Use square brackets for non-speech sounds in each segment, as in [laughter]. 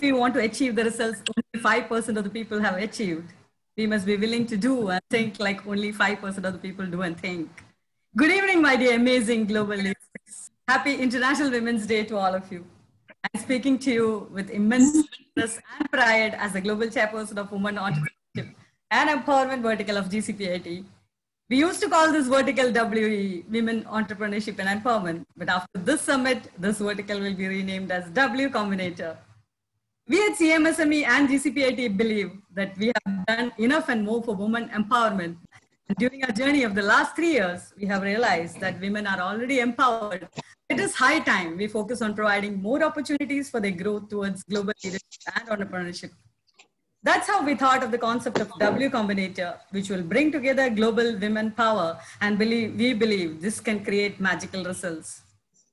we want to achieve the results only 5% of the people have achieved, we must be willing to do and think like only 5% of the people do and think. Good evening, my dear amazing global leaders. Happy International Women's Day to all of you. I'm speaking to you with immense and pride as the global chairperson of Women Entrepreneurship and Empowerment Vertical of GCPIT. We used to call this vertical WE, Women Entrepreneurship and Empowerment, but after this summit, this vertical will be renamed as W Combinator. We at CMSME and GCPIT believe that we have done enough and more for women empowerment. And during our journey of the last three years, we have realized that women are already empowered. It is high time we focus on providing more opportunities for their growth towards global leadership and entrepreneurship. That's how we thought of the concept of W Combinator, which will bring together global women power and believe, we believe this can create magical results.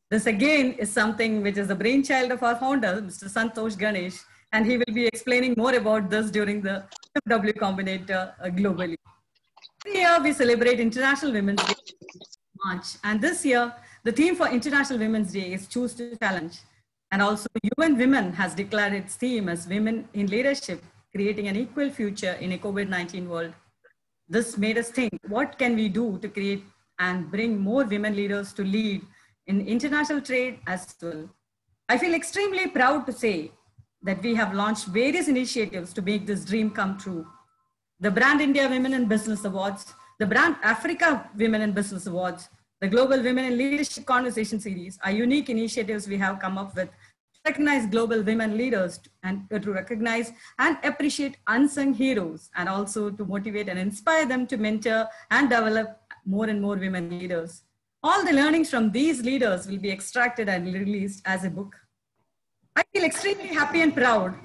This again is something which is the brainchild of our founder, Mr. Santosh Ganesh, and he will be explaining more about this during the W Combinator uh, globally. Every year we celebrate International Women's Day March, and this year the theme for International Women's Day is Choose to Challenge. And also UN Women has declared its theme as Women in Leadership creating an equal future in a COVID-19 world. This made us think, what can we do to create and bring more women leaders to lead in international trade as well? I feel extremely proud to say that we have launched various initiatives to make this dream come true. The Brand India Women in Business Awards, the Brand Africa Women in Business Awards, the Global Women in Leadership Conversation Series are unique initiatives we have come up with to recognize global women leaders and uh, to recognize and appreciate unsung heroes and also to motivate and inspire them to mentor and develop more and more women leaders. All the learnings from these leaders will be extracted and released as a book. I feel extremely happy and proud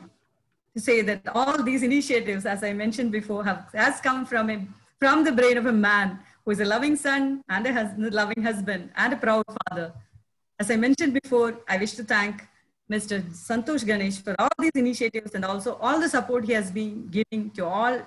to say that all these initiatives, as I mentioned before, have has come from a, from the brain of a man who is a loving son and a husband, loving husband and a proud father. As I mentioned before, I wish to thank Mr. Santosh Ganesh for all these initiatives and also all the support he has been giving to all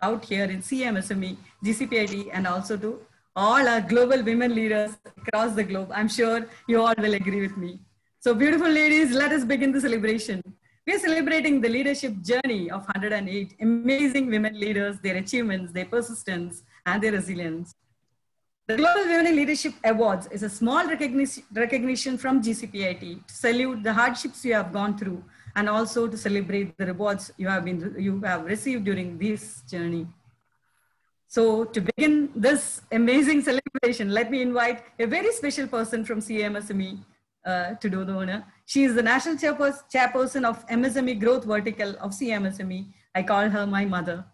out here in CMSME, GCPIT, and also to all our global women leaders across the globe. I'm sure you all will agree with me. So beautiful ladies, let us begin the celebration. We are celebrating the leadership journey of 108 amazing women leaders, their achievements, their persistence, and their resilience. The Global Women in Leadership Awards is a small recognition from GCPIT to salute the hardships you have gone through and also to celebrate the rewards you have, been, you have received during this journey. So to begin this amazing celebration, let me invite a very special person from CMSME uh, to do the honor. She is the national chairperson of MSME Growth Vertical of CMSME. I call her my mother.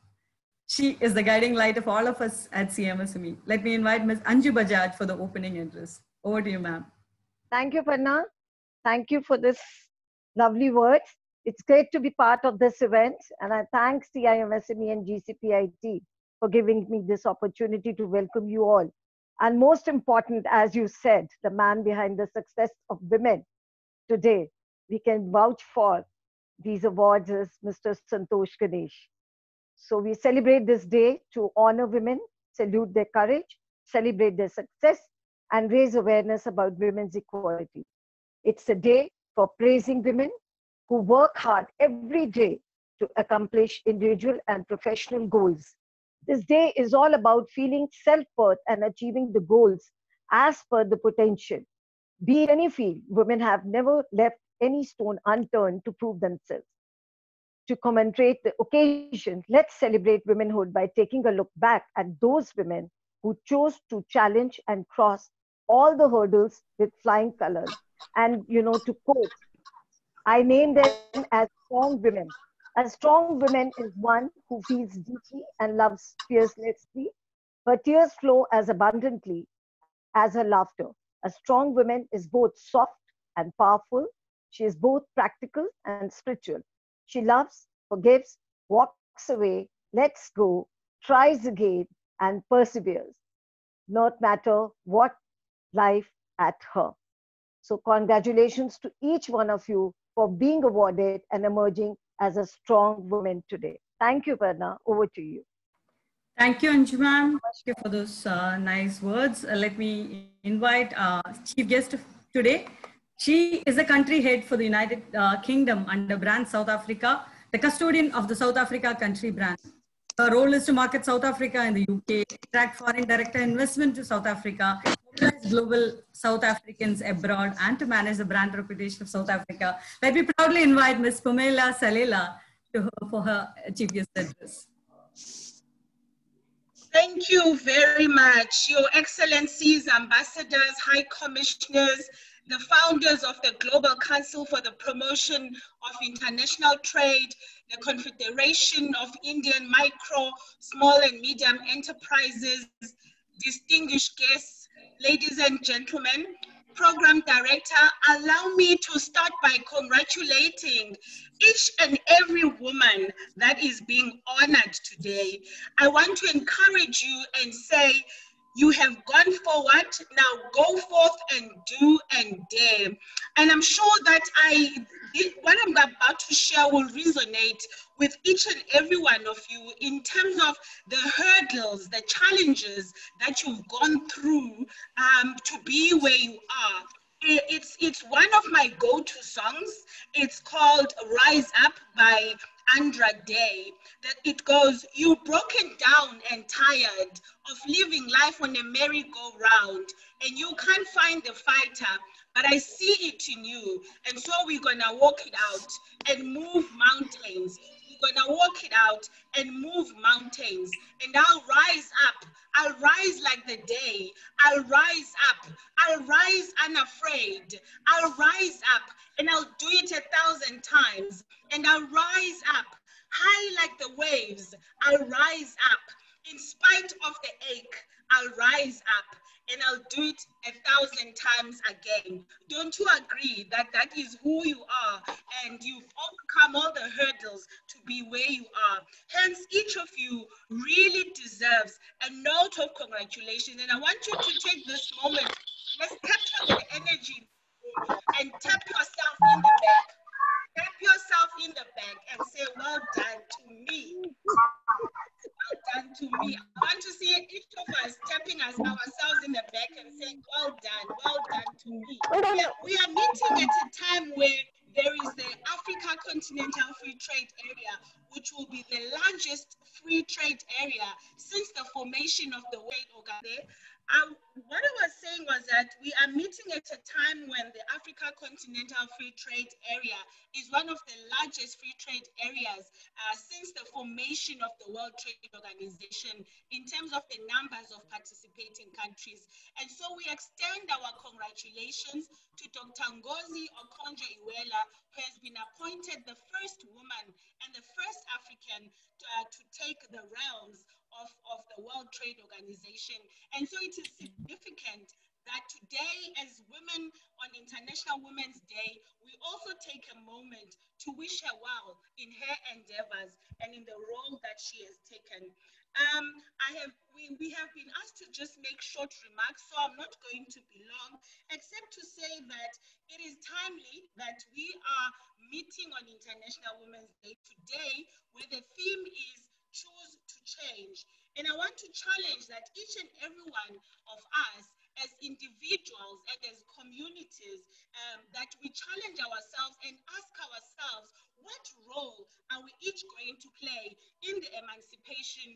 She is the guiding light of all of us at CMSME. Let me invite Ms. Anju Bajaj for the opening address. Over to you, ma'am. Thank you, Panna. Thank you for this lovely words. It's great to be part of this event, and I thank CIMSME and GCPIT for giving me this opportunity to welcome you all. And most important, as you said, the man behind the success of women today, we can vouch for these awards is Mr. Santosh Ganesh. So we celebrate this day to honor women, salute their courage, celebrate their success, and raise awareness about women's equality. It's a day for praising women who work hard every day to accomplish individual and professional goals. This day is all about feeling self worth and achieving the goals as per the potential. Be in any field, women have never left any stone unturned to prove themselves to commemorate the occasion, let's celebrate womanhood by taking a look back at those women who chose to challenge and cross all the hurdles with flying colors. And, you know, to quote, I name them as strong women. A strong woman is one who feels deeply and loves fearlessly. Her tears flow as abundantly as her laughter. A strong woman is both soft and powerful. She is both practical and spiritual. She loves, forgives, walks away, lets go, tries again, and perseveres, no matter what life at her. So, congratulations to each one of you for being awarded and emerging as a strong woman today. Thank you, Parna. Over to you. Thank you, Anju ma'am. Thank you for those uh, nice words. Uh, let me invite our chief guest today, She is the country head for the United uh, Kingdom under brand South Africa, the custodian of the South Africa country brand. Her role is to market South Africa in the UK, attract foreign direct investment to South Africa, mobilize global South Africans abroad, and to manage the brand reputation of South Africa. Let me proudly invite Ms. Pumela Salela to her, for her chief guest address. Thank you very much, Your Excellencies, Ambassadors, High Commissioners, the founders of the Global Council for the Promotion of International Trade, the Confederation of Indian Micro, Small and Medium Enterprises, distinguished guests, ladies and gentlemen, Program Director, allow me to start by congratulating each and every woman that is being honored today. I want to encourage you and say, you have gone forward, now go forth and do and dare. And I'm sure that I, what I'm about to share will resonate with each and every one of you in terms of the hurdles, the challenges that you've gone through um, to be where you are. It's, it's one of my go-to songs. It's called Rise Up by Andra Day. That it goes, you broken down and tired of living life on a merry-go-round and you can't find the fighter, but I see it in you. And so we're gonna walk it out and move mountains gonna walk it out and move mountains. And I'll rise up. I'll rise like the day. I'll rise up. I'll rise unafraid. I'll rise up and I'll do it a thousand times. And I'll rise up high like the waves. I'll rise up in spite of the ache. I'll rise up and I'll do it a thousand times again. Don't you agree that that is who you are and you've overcome all the hurdles to be where you are? Hence, each of you really deserves a note of congratulations. And I want you to take this moment, let's capture the energy and tap yourself in the back. Tap yourself in the back and say, Well done to me done to me. I want to see each of us tapping us ourselves in the back and saying, well done, well done to me. We are, we are meeting at a time where there is the Africa Continental Free Trade Area, which will be the largest free trade area since the formation of the World Organization. Um, what I was saying was that we are meeting at a time when the Africa Continental Free Trade Area is one of the largest free trade areas uh, since the formation of the World Trade Organization in terms of the numbers of participating countries. And so we extend our congratulations to Dr. Ngozi Okonjo-Iweala, who has been appointed the first woman and the first African uh, to take the realms of, of the World Trade Organization. And so it is significant that today, as women on International Women's Day, we also take a moment to wish her well in her endeavors and in the role that she has taken. Um, I have we, we have been asked to just make short remarks, so I'm not going to be long, except to say that it is timely that we are meeting on International Women's Day today, where the theme is choose change. And I want to challenge that each and every one of us as individuals and as communities um, that we challenge ourselves and ask ourselves what role are we each going to play in the emancipation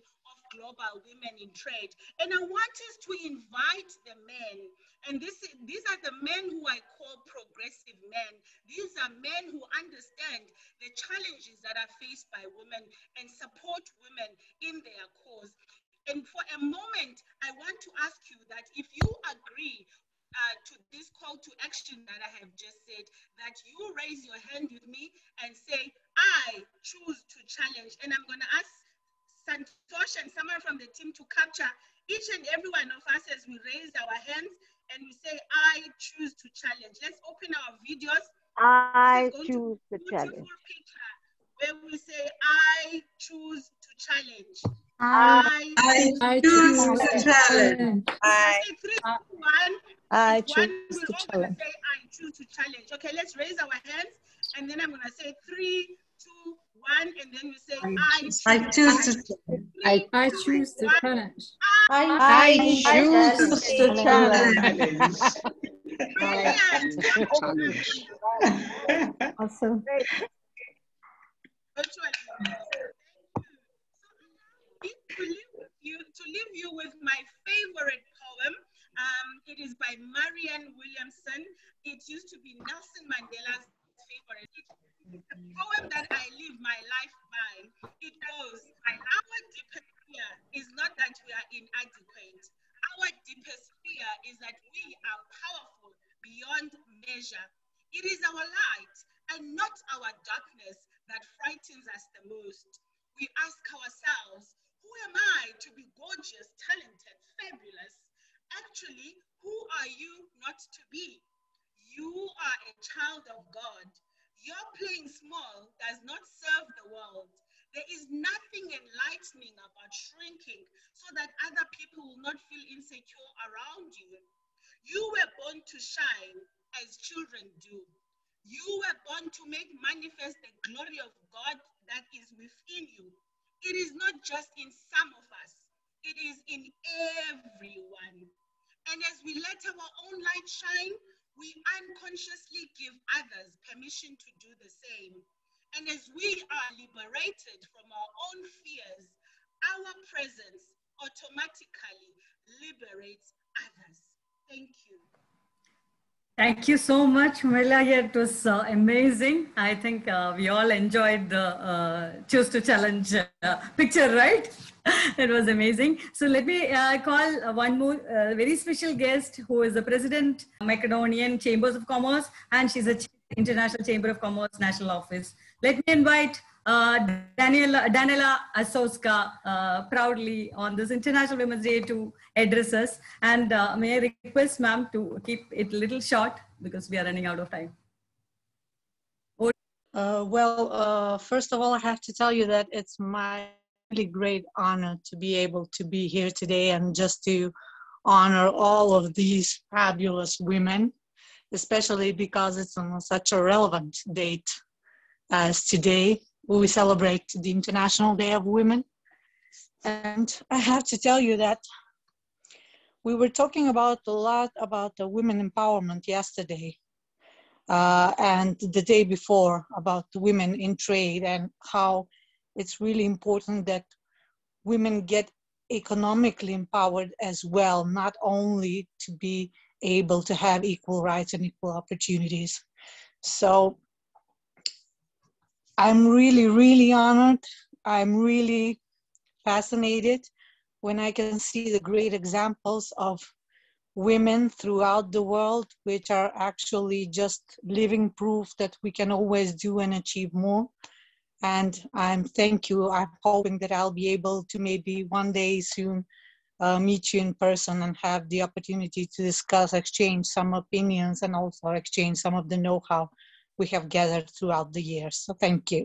global women in trade and i want us to invite the men and this, these are the men who I call progressive men. These are men who understand the challenges that are faced by women and support women in their cause. And for a moment, I want to ask you that if you agree uh, to this call to action that I have just said, that you raise your hand with me and say, I choose to challenge. And I'm going to ask Santosh and someone from the team to capture each and every one of us as we raise our hands and we say, I choose to challenge. Let's open our videos. I choose to challenge. Picture where we say, I choose to challenge. I, I, I choose, choose to challenge. I, three, two, one. I choose to challenge. Say, I choose to challenge. Okay, let's raise our hands. And then I'm going to say three, two, one, and then we say, I, I choose to I, I choose to challenge. I, I choose to challenge. awesome. To leave, you, to leave you with my favorite poem. Um, it is by Marianne Williamson. It used to be Nelson Mandela's favorite. It's a poem that I live my life by. It goes, Our deepest fear is not that we are inadequate. Our deepest fear is that we are powerful beyond measure. It is our light and not our darkness that frightens us the most. We ask ourselves, who am I to be gorgeous, talented, fabulous? Actually, who are you not to be? You are a child of God. Your playing small does not serve the world. There is nothing enlightening about shrinking so that other people will not feel insecure around you. You were born to shine as children do. You were born to make manifest the glory of God that is within you. It is not just in some of us, it is in everyone. And as we let our own light shine, we unconsciously give others permission to do the same. And as we are liberated from our own fears, our presence automatically liberates others. Thank you. Thank you so much, Mela. It was uh, amazing. I think uh, we all enjoyed the uh, Choose to Challenge uh, picture, right? [laughs] it was amazing. So let me uh, call uh, one more very special guest who is the President Macedonian Chambers of Commerce and she's a International Chamber of Commerce National Office. Let me invite uh, Daniela, Daniela Arsovska uh, proudly on this International Women's Day to address us. And uh, may I request ma'am to keep it a little short because we are running out of time. Uh, well, uh, first of all, I have to tell you that it's my really great honor to be able to be here today and just to honor all of these fabulous women, especially because it's on such a relevant date as today we celebrate the International Day of Women. And I have to tell you that we were talking about a lot about the women empowerment yesterday uh, and the day before about women in trade and how it's really important that women get economically empowered as well, not only to be able to have equal rights and equal opportunities. So I'm really, really honored. I'm really fascinated when I can see the great examples of women throughout the world, which are actually just living proof that we can always do and achieve more. And I'm thank you. I'm hoping that I'll be able to maybe one day soon uh, meet you in person and have the opportunity to discuss, exchange some opinions, and also exchange some of the know-how we have gathered throughout the years. So thank you.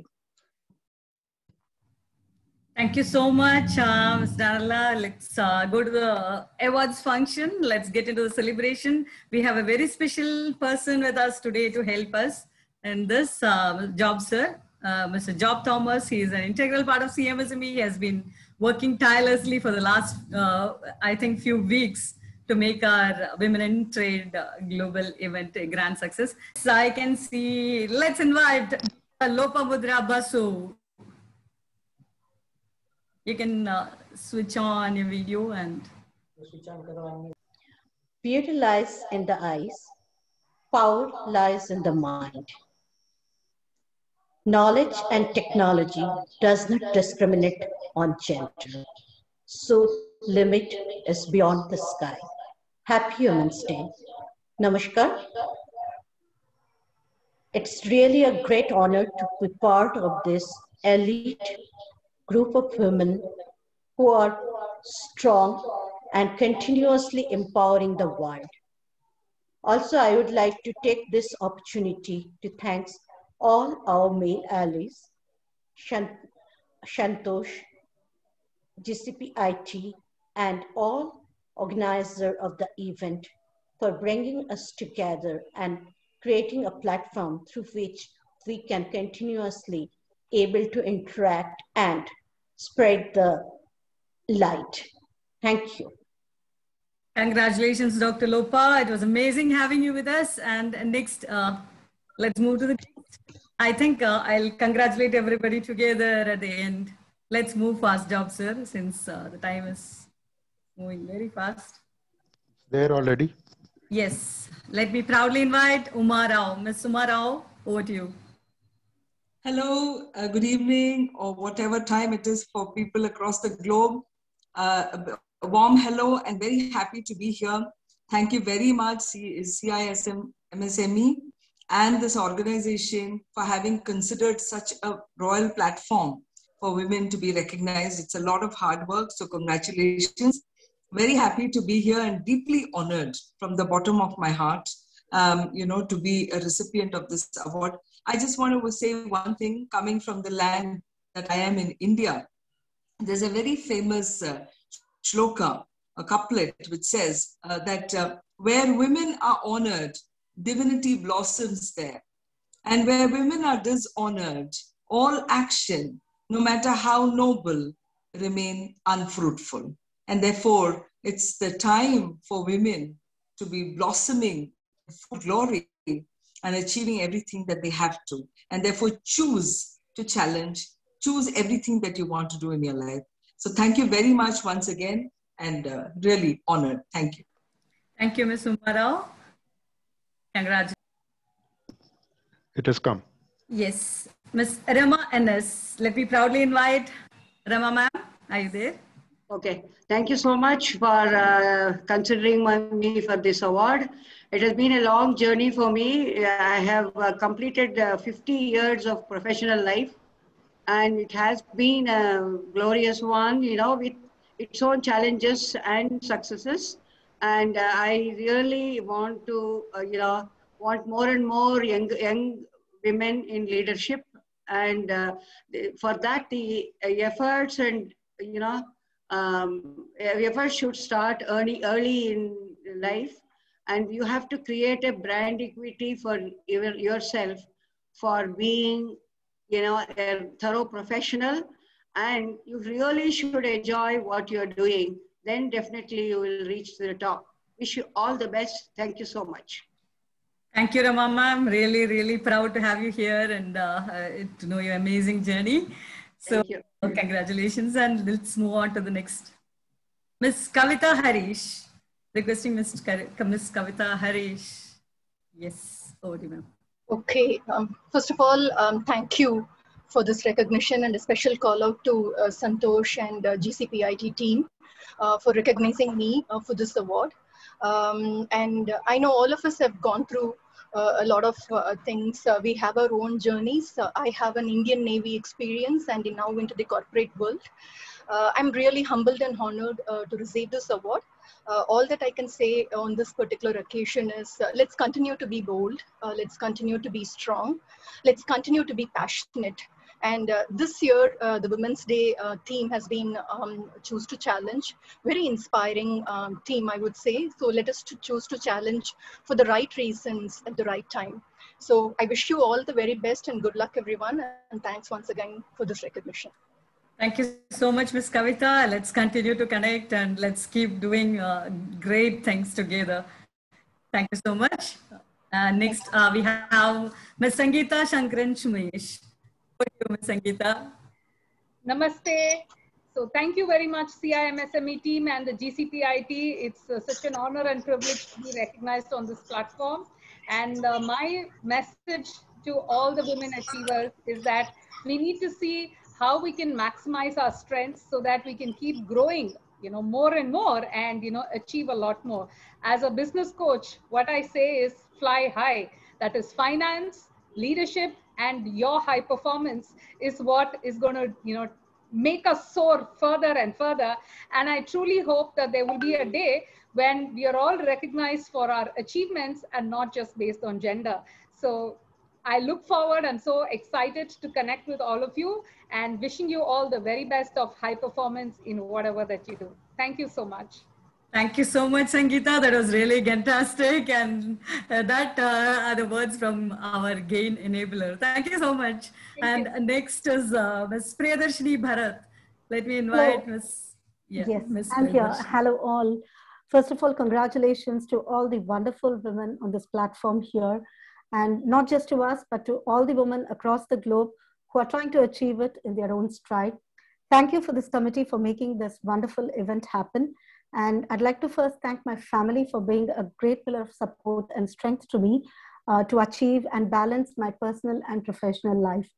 Thank you so much, uh, Ms. Darla. Let's uh, go to the awards function. Let's get into the celebration. We have a very special person with us today to help us in this uh, job, sir. Uh, Mr. Job Thomas, he is an integral part of CMSME. He has been working tirelessly for the last, uh, I think, few weeks to make our Women in Trade uh, global event a grand success. So I can see, let's invite Lopamudra Basu. You can uh, switch on your video and. Beauty lies in the eyes, power lies in the mind. Knowledge and technology does not discriminate on gender. So limit is beyond the sky. Happy Women's Day. Namaskar. It's really a great honor to be part of this elite group of women who are strong and continuously empowering the world. Also, I would like to take this opportunity to thank all our male allies, Shantosh, GCPIT, and all organizer of the event for bringing us together and creating a platform through which we can continuously able to interact and spread the light. Thank you. Congratulations, Dr. Lopa. It was amazing having you with us. And next, uh, let's move to the I think uh, I'll congratulate everybody together at the end. Let's move fast, job, sir, since uh, the time is moving very fast. There already? Yes. Let me proudly invite Uma Rao. Ms. Uma Rao, over to you. Hello, uh, good evening, or whatever time it is for people across the globe. Uh, a warm hello and very happy to be here. Thank you very much, CISM MSME and this organization for having considered such a royal platform for women to be recognized. It's a lot of hard work, so congratulations. Very happy to be here and deeply honored from the bottom of my heart, um, you know, to be a recipient of this award. I just want to say one thing coming from the land that I am in India. There's a very famous uh, shloka, a couplet, which says uh, that uh, where women are honored, divinity blossoms there. And where women are dishonored, all action, no matter how noble, remain unfruitful. And therefore, it's the time for women to be blossoming for glory and achieving everything that they have to. And therefore, choose to challenge, choose everything that you want to do in your life. So, thank you very much once again and uh, really honored. Thank you. Thank you, Ms. Uma Rao. Congratulations. It has come. Yes. Ms. Rama Ennis, let me proudly invite Rama ma'am. Are you there? Okay. Thank you so much for uh, considering me for this award. It has been a long journey for me. I have uh, completed uh, 50 years of professional life and it has been a glorious one, you know, with its own challenges and successes and uh, I really want to, uh, you know, want more and more young young women in leadership, and uh, for that the efforts and you know um, efforts should start early early in life, and you have to create a brand equity for yourself for being, you know, a thorough professional, and you really should enjoy what you're doing then definitely you will reach to the top. Wish you all the best. Thank you so much. Thank you, Ramama. I'm really, really proud to have you here and uh, to know your amazing journey. So, congratulations, and let's move on to the next. Miss Kavita Harish, requesting Miss, Miss Kavita Harish. Yes, over to you. Okay. Um, first of all, um, thank you for this recognition and a special call out to uh, Santosh and uh, GCPIT team uh, for recognizing me uh, for this award. Um, and I know all of us have gone through Uh, a lot of uh, things. Uh, we have our own journeys. Uh, I have an Indian Navy experience and now into the corporate world. Uh, I'm really humbled and honored to receive this award. all that I can say on this particular occasion is let's continue to be bold. let's continue to be strong. Let's continue to be passionate. And uh, this year, uh, the Women's Day uh, theme has been um, Choose to Challenge. Very inspiring um, theme, I would say. So let us to choose to challenge for the right reasons at the right time. So I wish you all the very best and good luck, everyone. And thanks once again for this recognition. Thank you so much, Ms. Kavita. Let's continue to connect and let's keep doing uh, great things together. Thank you so much. Uh, next, uh, we have Ms. Sangeeta Shankaran Shumesh you, Ms. Sangeeta. Namaste. So thank you very much, CIMSME team and the GCPIT. It's uh, such an honor and privilege to be recognized on this platform. And uh, my message to all the women achievers is that we need to see how we can maximize our strengths so that we can keep growing you know more and more and you know achieve a lot more as a business coach what i say is fly high that is finance leadership and your high performance is what is going to you know make us soar further and further. And i truly hope that there will be a day when we are all recognized for our achievements and not just based on gender. So i look forward and so excited to connect with all of you and wishing you all the very best of high performance in whatever that you do. Thank you so much Thank you so much, Sangeeta. That was really fantastic. And uh, that uh, are the words from our GAIN enabler. Thank you so much. Thank and you. next is uh, Ms. Priyadarshini Bharat. Let me invite Ms. Yeah, yes, Ms. I'm here. Hello, all. First of all, congratulations to all the wonderful women on this platform here, and not just to us, but to all the women across the globe who are trying to achieve it in their own stride. Thank you for this committee for making this wonderful event happen. And I'd like to first thank my family for being a great pillar of support and strength to me uh, to achieve and balance my personal and professional life.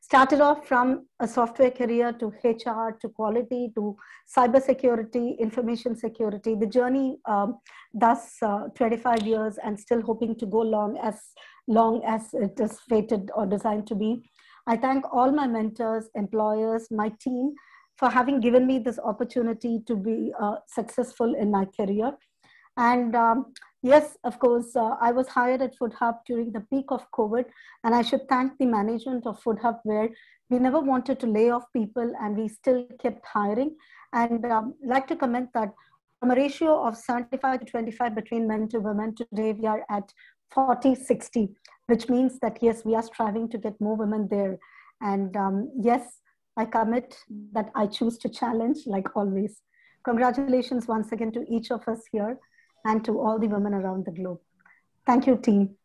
Started off from a software career to HR to quality to cybersecurity, information security. The journey um, thus uh, 25 years and still hoping to go long as long as it is fated or designed to be. I thank all my mentors, employers, my team for having given me this opportunity to be uh, successful in my career. And um, yes, of course, uh, I was hired at Food Hub during the peak of COVID, and I should thank the management of Food Hub where we never wanted to lay off people and we still kept hiring. And um, like to comment that from a ratio of 75 to 25 between men to women, today we are at 40 60, which means that yes, we are striving to get more women there. And um, yes, I commit that I choose to challenge like always. Congratulations once again to each of us here and to all the women around the globe. Thank you, team.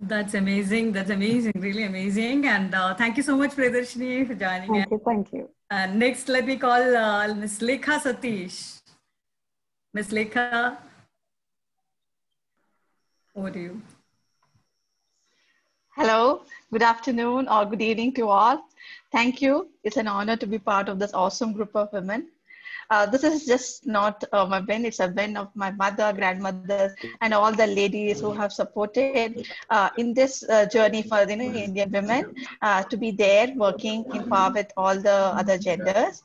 That's amazing. That's amazing. Really amazing. And uh, thank you so much, Priyadarshini, for joining Thank you. Thank you. And next, let me call uh, Ms. Lekha Satish. Ms. Lekha, over to you. Hello, good afternoon or good evening to all. Thank you. It's an honor to be part of this awesome group of women. Uh, this is just not uh, my win, it's a win of my mother, grandmothers, and all the ladies who have supported uh, in this uh, journey for you know, Indian women uh, to be there working in par with all the other genders.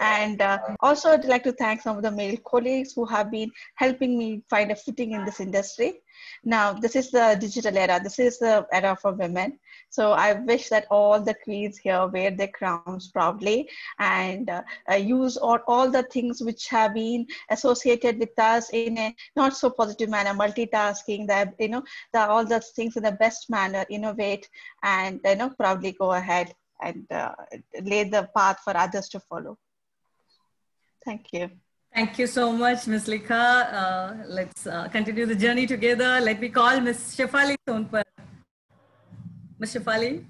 And uh, also, I'd like to thank some of the male colleagues who have been helping me find a footing in this industry. Now, this is the digital era. This is the era for women. So I wish that all the queens here wear their crowns proudly and uh, uh, use all, all the things which have been associated with us in a not so positive manner, multitasking, that you know, the, all the things in the best manner, innovate, and you know, proudly go ahead and uh, lay the path for others to follow. Thank you. Thank you so much, Ms. Lekha. Uh, let's uh, continue the journey together. Let me call Ms. Shefali Sonpal. Ms. Shefali.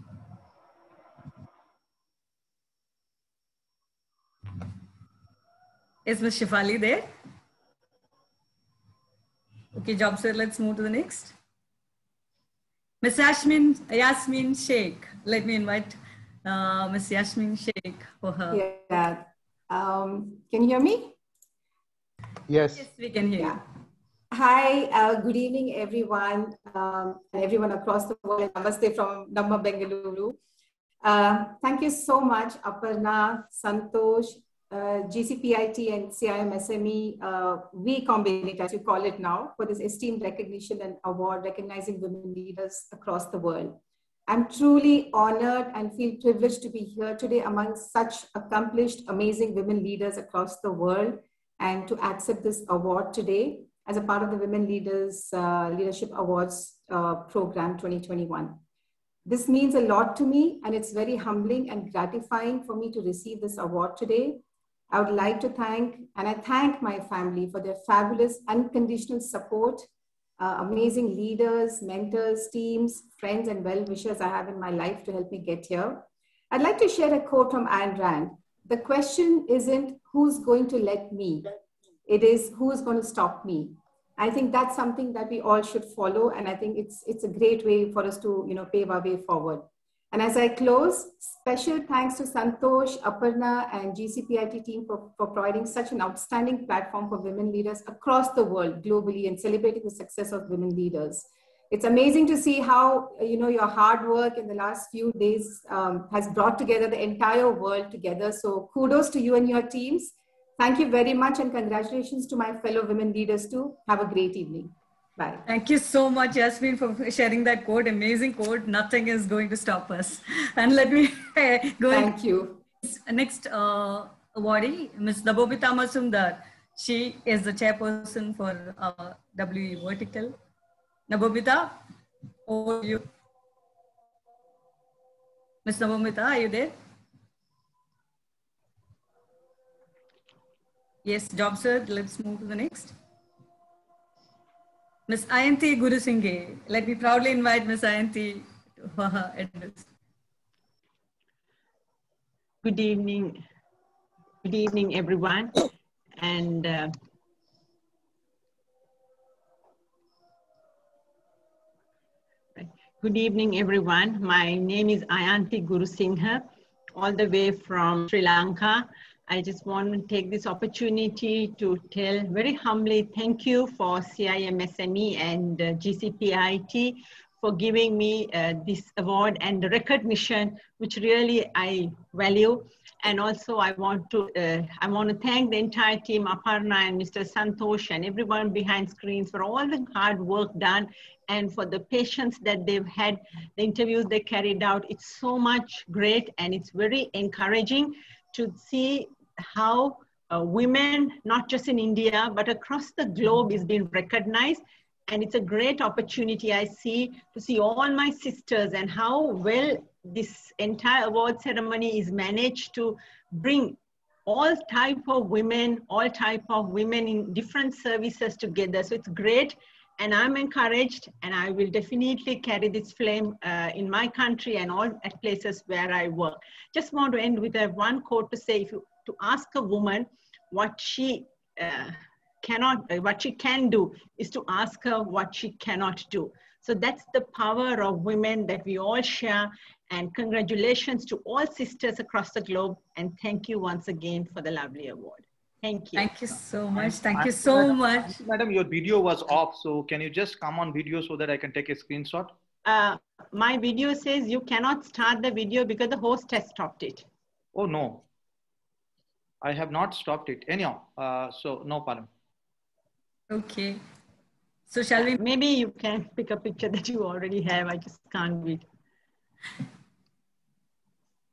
Is Ms. Shefali there? Okay, job sir, let's move to the next. Ms. Yasmin, Yasmin Sheikh. Let me invite uh, Ms. Yasmin Sheikh for her. Yeah. Um, can you hear me? Yes. Yes, we can hear Yeah. you. Hi, uh, good evening, everyone, um, everyone across the world. Namaste from Namma Bengaluru. Uh, thank you so much, Aparna, Santosh, uh, GCPIT, and CIMSME, uh, we combinate, as you call it now, for this esteemed recognition and award recognizing women leaders across the world. I'm truly honored and feel privileged to be here today among such accomplished, amazing women leaders across the world and to accept this award today as a part of the Women Leaders uh, Leadership Awards uh, Program 2021. This means a lot to me, and it's very humbling and gratifying for me to receive this award today. I would like to thank, and I thank my family for their fabulous, unconditional support, uh, amazing leaders, mentors, teams, friends, and well wishers I have in my life to help me get here. I'd like to share a quote from Ayn Rand. The question isn't who's going to let me, it is who's going to stop me. I think that's something that we all should follow, and I think it's it's a great way for us to you know pave our way forward. And as I close, special thanks to Santosh, Aparna, and GCPIT team for, for providing such an outstanding platform for women leaders across the world globally and celebrating the success of women leaders. It's amazing to see how you know your hard work in the last few days um, has brought together the entire world together. So kudos to you and your teams. Thank you very much and congratulations to my fellow women leaders too. Have a great evening. Bye. Thank you so much, Yasmin, for sharing that quote. Amazing quote. Nothing is going to stop us. [laughs] And let me [laughs] go Thank you. Next uh, awardee, Ms. Nabobita Masumdar. She is the chairperson for uh, WE Vertical. Nabobita, over you. Ms. Nabobita, are you there? Yes, job sir. Let's move to the next. Ms. Ayanti Guru Gurusinghe. Let me proudly invite Ms. Ayanti to her address. Good evening. Good evening, everyone. And uh, good evening, everyone. My name is Ayanti Gurusinghe, all the way from Sri Lanka. I just want to take this opportunity to tell very humbly thank you for CIMSME and uh, GCPIT for giving me uh, this award and the recognition, which really I value. And also I want to, uh, I want to thank the entire team, Aparna and Mr. Santosh and everyone behind screens for all the hard work done and for the patience that they've had, the interviews they carried out. It's so much great and it's very encouraging to see how uh, women, not just in India, but across the globe is being recognized. And it's a great opportunity I see to see all my sisters and how well this entire award ceremony is managed to bring all type of women, all type of women in different services together. So it's great and I'm encouraged and I will definitely carry this flame uh, in my country and all at places where I work. Just want to end with a one quote to say, if you, to ask a woman what she uh, cannot, uh, what she can do is to ask her what she cannot do. So that's the power of women that we all share and congratulations to all sisters across the globe and thank you once again for the lovely award. Thank you. Thank you so much. Thank you so madam, much. Madam, your video was off, so can you just come on video so that I can take a screenshot? Uh, my video says you cannot start the video because the host has stopped it. Oh, no. I have not stopped it. Anyhow, uh, so no problem. Okay. So shall we? Maybe you can pick a picture that you already have. I just can't read.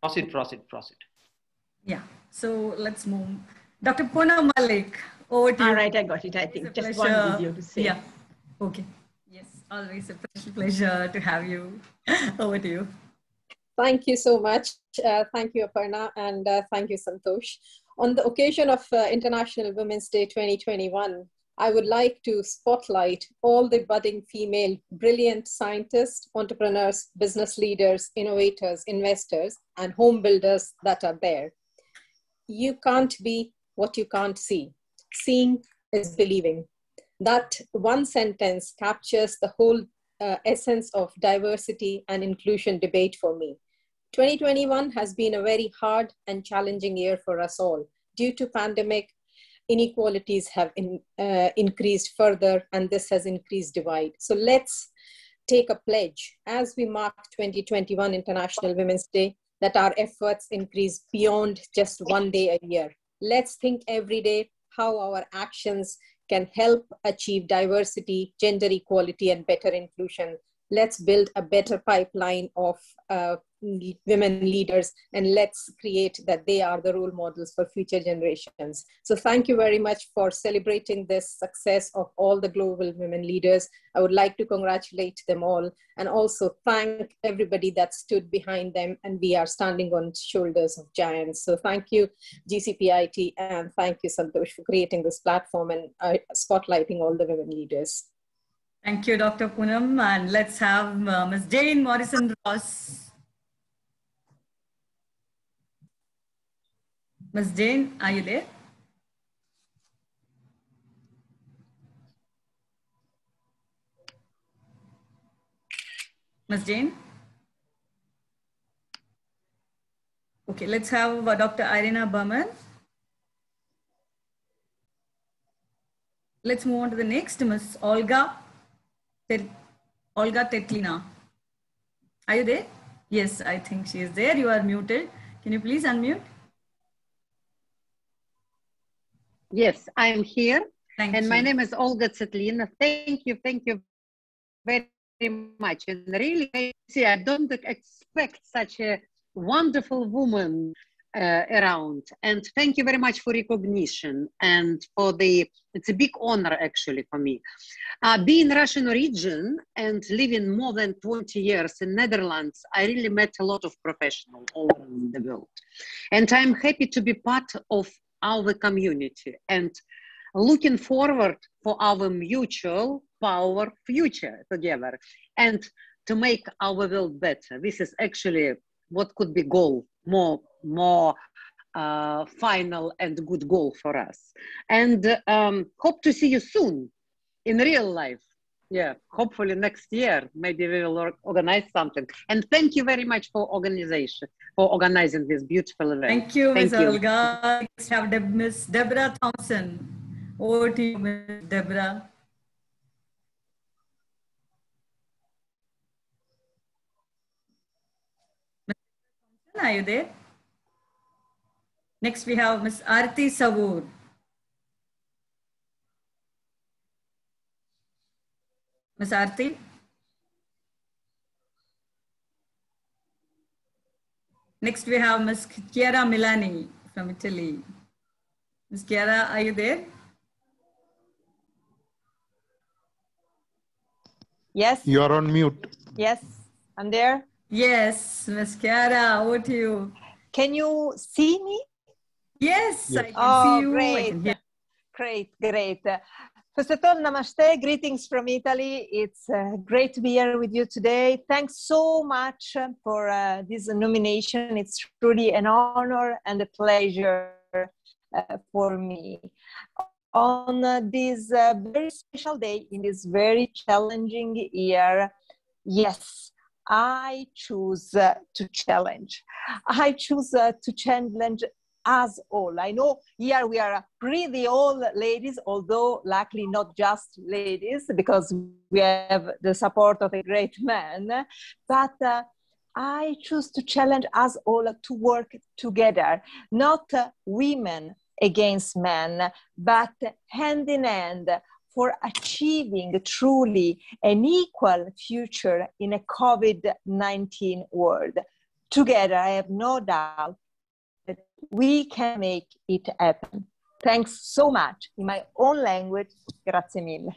Proceed, proceed, proceed. Yeah. So let's move. Dr. Poonam Malik, over to All you. right, I got it. I think just pleasure. one video to say. Yeah. Okay. Yes, always a pleasure, pleasure to have you. [laughs] over to you. Thank you so much. Uh, thank you, Aparna, and uh, thank you, Santosh. On the occasion of uh, International Women's Day 2021, I would like to spotlight all the budding female brilliant scientists, entrepreneurs, business leaders, innovators, investors, and home builders that are there. You can't be what you can't see. Seeing is believing. That one sentence captures the whole uh, essence of diversity and inclusion debate for me. 2021 has been a very hard and challenging year for us all. Due to pandemic, inequalities have in, uh, increased further and this has increased divide. So let's take a pledge as we mark 2021 International Women's Day that our efforts increase beyond just one day a year. Let's think every day how our actions can help achieve diversity, gender equality, and better inclusion. Let's build a better pipeline of uh, women leaders and let's create that they are the role models for future generations. So thank you very much for celebrating this success of all the global women leaders. I would like to congratulate them all and also thank everybody that stood behind them and we are standing on shoulders of giants. So thank you GCPIT and thank you Santosh for creating this platform and uh, spotlighting all the women leaders. Thank you, Dr. Poonam. And let's have uh, Ms. Jane Morrison Ross. Ms. Jane, are you there? Ms. Jane? Okay, let's have uh, Dr. Irina Berman. Let's move on to the next, Ms. Olga, Olga Tetlina. Are you there? Yes, I think she is there. You are muted. Can you please unmute? Yes, I am here. Thank and my name is Olga Tsetlina. Thank you, thank you very much. And really, I see, I don't expect such a wonderful woman uh, around. And thank you very much for recognition and for the, it's a big honor actually for me. Uh, being Russian origin and living more than 20 years in Netherlands, I really met a lot of professionals all around the world. And I'm happy to be part of our community and looking forward for our mutual power future together and to make our world better. This is actually what could be goal more more uh, final and good goal for us. And um, hope to see you soon in real life. Yeah, hopefully next year, maybe we will organize something. And thank you very much for organization, for organizing this beautiful event. Thank you, Ms. Olga. Next, have De Ms. Deborah Thompson. Over to you, Ms. Deborah. Are you there? Next, we have Ms. Arti Savoor. Ms. Arti? Next, we have Ms. Chiara Milani from Italy. Ms. Chiara, are you there? Yes. You are on mute. Yes, I'm there. Yes, Ms. Chiara, over to you. Can you see me? Yes, Yes. Oh, I can Oh, see you. I great. Great, great. First of all, namaste, greetings from Italy. It's uh, great to be here with you today. Thanks so much uh, for uh, this nomination. It's truly an honor and a pleasure uh, for me. On uh, this uh, very special day, in this very challenging year, yes, I choose to challenge. I choose to challenge us all. I know here we are pretty old ladies, although luckily not just ladies, because we have the support of a great man. But uh, I choose to challenge us all to work together, not uh, women against men, but hand in hand for achieving truly an equal future in a COVID 19 world. Together, I have no doubt we can make it happen. Thanks so much. In my own language, grazie mille.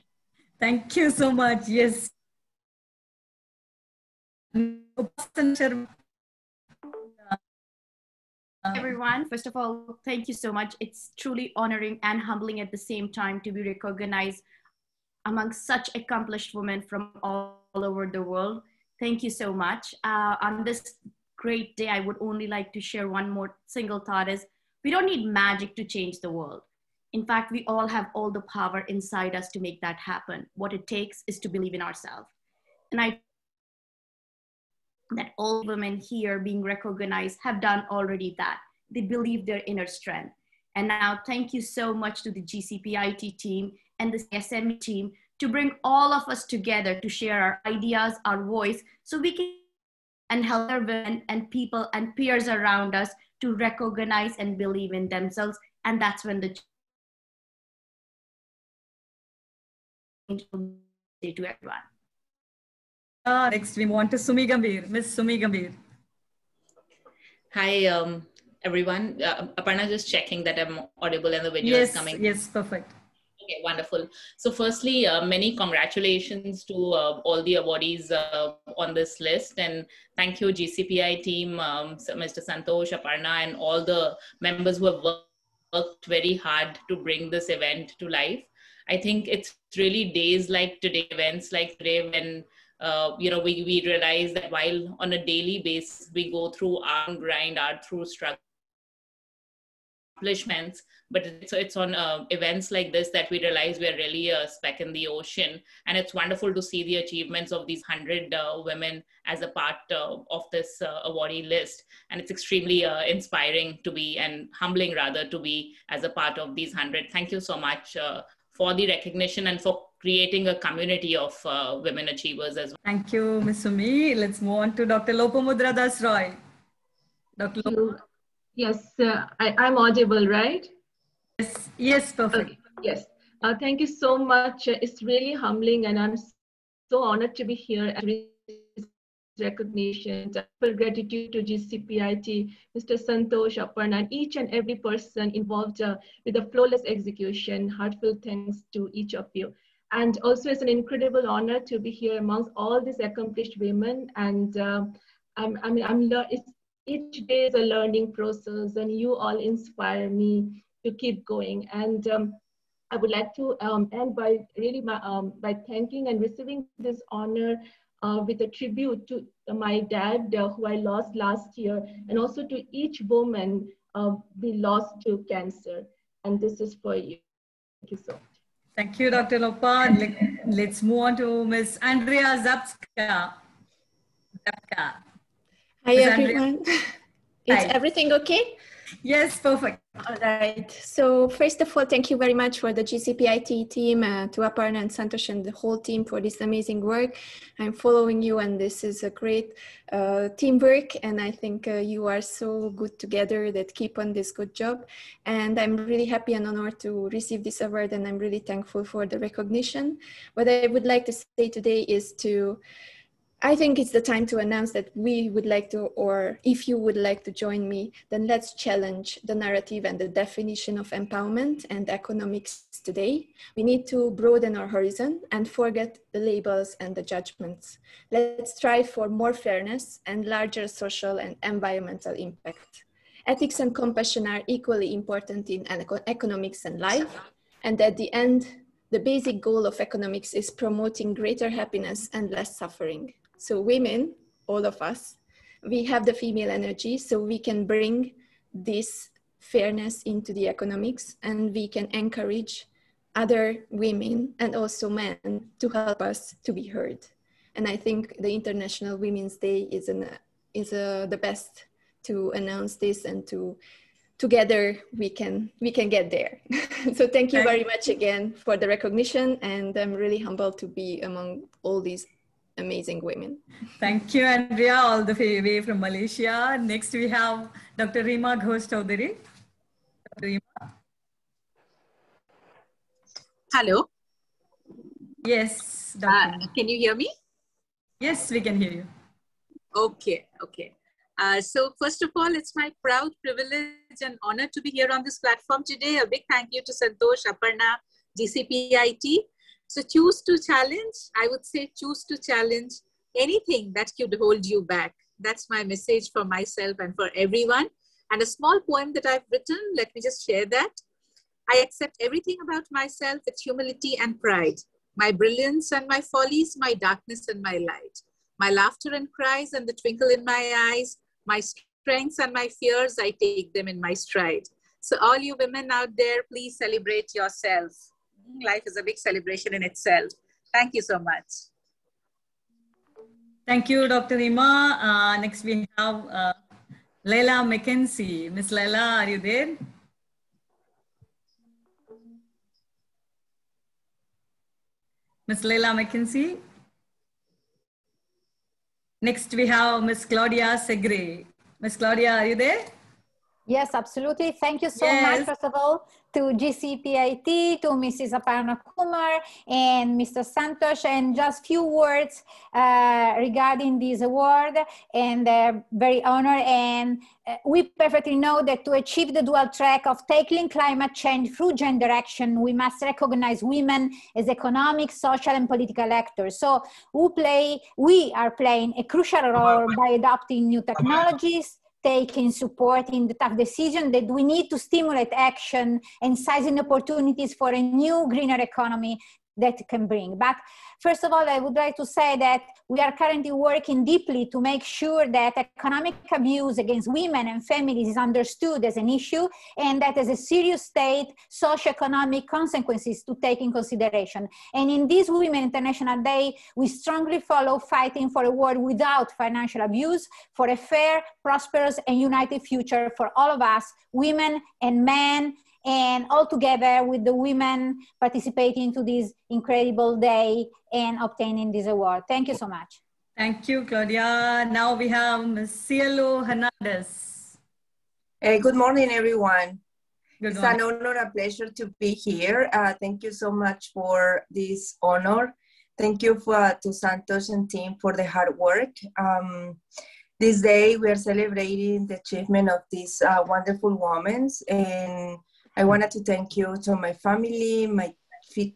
Thank you so much. Yes. everyone. First of all, thank you so much. It's truly honoring and humbling at the same time to be recognized among such accomplished women from all over the world. Thank you so much. Uh, on this great day, I would only like to share one more single thought is we don't need magic to change the world. In fact, we all have all the power inside us to make that happen. What it takes is to believe in ourselves. And I that all women here being recognized have done already that. They believe their inner strength. And now thank you so much to the GCPIT team and the SME team to bring all of us together to share our ideas, our voice, so we can and help our women and people and peers around us to recognize and believe in themselves. And that's when the change will be to everyone. Uh, next, we want to Sumi Gambir. Miss Sumi Gambir. Hi, um, everyone. Uh, Aparna, just checking that I'm audible and the video Yes, is coming. yes, perfect. Okay, wonderful. So, firstly, uh, many congratulations to uh, all the awardees uh, on this list, and thank you, GCPIT team, um, Mr. Santosh, Aparna, and all the members who have worked, very hard to bring this event to life. I think it's really days like today, events like today, when uh, you know we, we realize that while on a daily basis we go through our grind, our through struggle accomplishments but it's, it's on uh, events like this that we realize we're really a speck in the ocean and it's wonderful to see the achievements of these 100 uh, women as a part uh, of this uh, awardee list and it's extremely uh, inspiring to be and humbling rather to be as a part of these 100 thank you so much uh, for the recognition and for creating a community of uh, women achievers as well Thank you, Miss Sumi. Let's move on to Dr. Lopamudra Das Roy. Dr. Lop- Yes, uh, I, I'm audible, right? Yes, yes, perfect. Yes. Uh, thank you so much. Uh, It's really humbling, and I'm so honored to be here receive recognition. Full gratitude to GCPIT, Mr. Santosh, Aparna, and each and every person involved uh, with the flawless execution. Heartfelt thanks to each of you. And also, it's an incredible honor to be here amongst all these accomplished women. And uh, I'm, I mean, I'm it's, each day is a learning process, and you all inspire me to keep going. And um, I would like to um, end by really um, by thanking and receiving this honor uh, with a tribute to my dad, uh, who I lost last year, and also to each woman uh, we lost to cancer. And this is for you. Thank you so much. Thank you, Dr. Lopa. Let's move on to Ms. Andrea Zabska. Zabka. Hi, Ms. everyone. Is everything okay? Yes, perfect. All right. So first of all, thank you very much for the GCPIT team, uh, to Aparna and Santosh and the whole team for this amazing work. I'm following you and this is a great uh, teamwork and I think uh, you are so good together that keep on this good job. And I'm really happy and honored to receive this award and I'm really thankful for the recognition. What I would like to say today is to I think it's the time to announce that we would like to, or if you would like to join me, then let's challenge the narrative and the definition of empowerment and economics today. We need to broaden our horizon and forget the labels and the judgments. Let's strive for more fairness and larger social and environmental impact. Ethics and compassion are equally important in economics and life. And at the end, the basic goal of economics is promoting greater happiness and less suffering. So women, all of us, we have the female energy, so we can bring this fairness into the economics and we can encourage other women and also men to help us to be heard. And I think the International Women's Day is, an, is uh, the best to announce this and to together we can we can get there [laughs] so thank you very much again for the recognition and i'm really humbled to be among all these amazing women. Thank you, Andrea, all the way from Malaysia. Next, we have Dr. Rima Ghosh Chaudhary. Hello. Yes. Uh, can you hear me? Yes, we can hear you. Okay, okay. Uh, so first of all, it's my proud privilege and honor to be here on this platform today. A big thank you to Santosh, Aparna, GCPIT so choose to challenge. I would say choose to challenge anything that could hold you back. That's my message for myself and for everyone. And a small poem that I've written, let me just share that. I accept everything about myself with humility and pride. My brilliance and my follies, my darkness and my light. My laughter and cries and the twinkle in my eyes. My strengths and my fears, I take them in my stride. So all you women out there, please celebrate yourself life is a big celebration in itself. Thank you so much. Thank you, Dr. Rima. Uh, next we have uh, Leila McKenzie. Miss Leila, are you there? Miss Leila McKenzie. Next we have Miss Claudia Segre. Miss Claudia, are you there? Yes, absolutely. Thank you so yes. much, first of all, to GCPIT, to Mrs. Aparna Kumar and Mr. Santosh, and just few words uh, regarding this award and uh, very honored. And uh, we perfectly know that to achieve the dual track of tackling climate change through gender action, we must recognize women as economic, social, and political actors. So we play, we are playing a crucial role by adopting new technologies, taking support in the tough decision that we need to stimulate action and sizing opportunities for a new greener economy that can bring. But first of all, I would like to say that we are currently working deeply to make sure that economic abuse against women and families is understood as an issue and that as a serious state socioeconomic consequences to take in consideration. And in this Women International Day, we strongly follow fighting for a world without financial abuse, for a fair, prosperous, and united future for all of us, women and men, and all together with the women participating to this incredible day and obtaining this award. Thank you so much. Thank you, Claudia. Now we have Ms. Cielo Hernandez. Hey, good morning, everyone. Good it's morning. an honor, a pleasure to be here. Uh, thank you so much for this honor. Thank you for, to Santos and team for the hard work. Um, this day, we are celebrating the achievement of these uh, wonderful women and I wanted to thank you to my family, my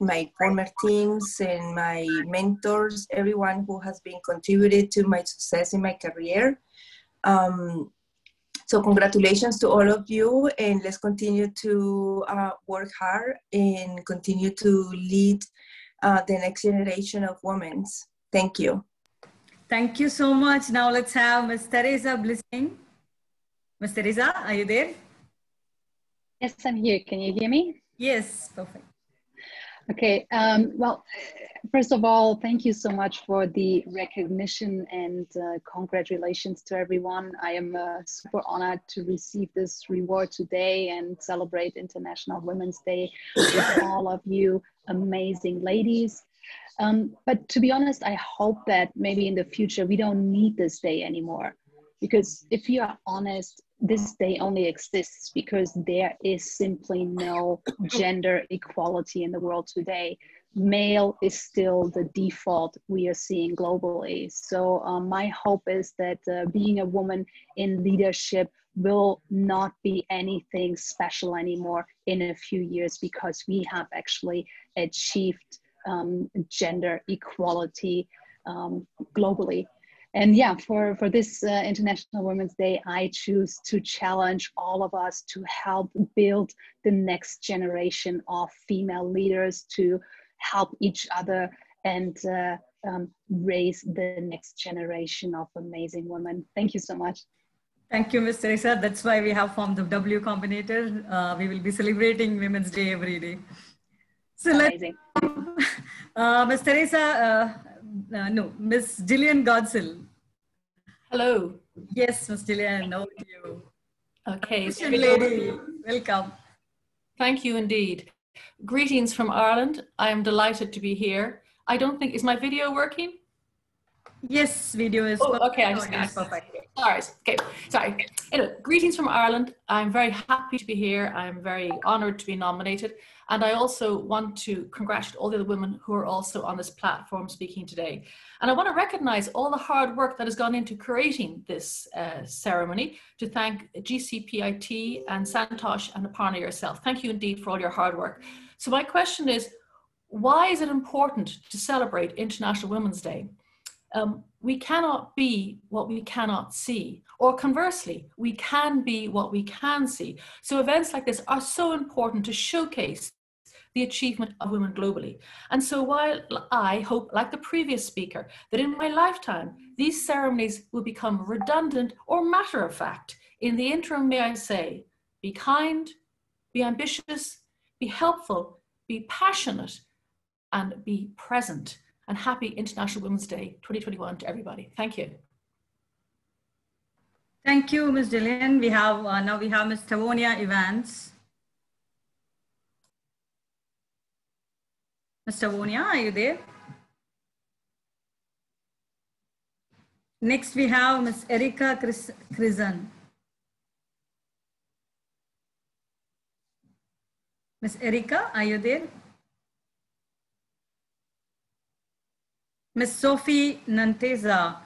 my former teams and my mentors, everyone who has been contributed to my success in my career. Um, So congratulations to all of you and let's continue to uh, work hard and continue to lead uh, the next generation of women. Thank you. Thank you so much. Now let's have Ms. Teresa Blissing. Ms. Teresa, are you there? Yes, I'm here. Can you hear me? Yes, perfect. Okay. Um, well, first of all, thank you so much for the recognition and uh, congratulations to everyone. I am uh, super honored to receive this reward today and celebrate International Women's Day with [coughs] all of you amazing ladies. Um, but to be honest, I hope that maybe in the future we don't need this day anymore. Because if you are honest, this day only exists because there is simply no gender equality in the world today. Male is still the default we are seeing globally. So, um, my hope is that uh, being a woman in leadership will not be anything special anymore in a few years because we have actually achieved um, gender equality um, globally. And yeah, for, for this uh, International Women's Day, I choose to challenge all of us to help build the next generation of female leaders, to help each other and uh, um, raise the next generation of amazing women. Thank you so much. Thank you, Ms. Teresa. That's why we have formed the W Combinator. Uh, we will be celebrating Women's Day every day. So Amazing. [laughs] uh, Ms. Teresa, uh, uh, no, Ms. Gillian Godsill. Hello. Yes, Ms. Gillian, over to you. Okay. Christian lady, welcome. Thank you indeed. Greetings from Ireland. I am delighted to be here. I don't think, is my video working? Yes, video is. Oh, okay. I just is perfect. All right. Okay. Sorry. Anyway, greetings from Ireland. I'm very happy to be here. I'm very honored to be nominated. And I also want to congratulate all the other women who are also on this platform speaking today. And I want to recognize all the hard work that has gone into creating this uh, ceremony to thank GCPIT and Santosh and Aparna yourself. Thank you indeed for all your hard work. So my question is, why is it important to celebrate International Women's Day? Um, we cannot be what we cannot see. Or conversely, we can be what we can see. So events like this are so important to showcase the achievement of women globally. And so while I hope, like the previous speaker, that in my lifetime, these ceremonies will become redundant or matter of fact, in the interim, may I say, be kind, be ambitious, be helpful, be passionate, and be present. And happy International Women's Day 2021 to everybody. Thank you. Thank you, Ms. Gillian. We have, uh, now we have Ms. Tavonia Evans. Mr. Vonia, are you there? Next, we have Ms. Erika Krisen. Ms. Erika, are you there? Ms. Sophie Nanteza.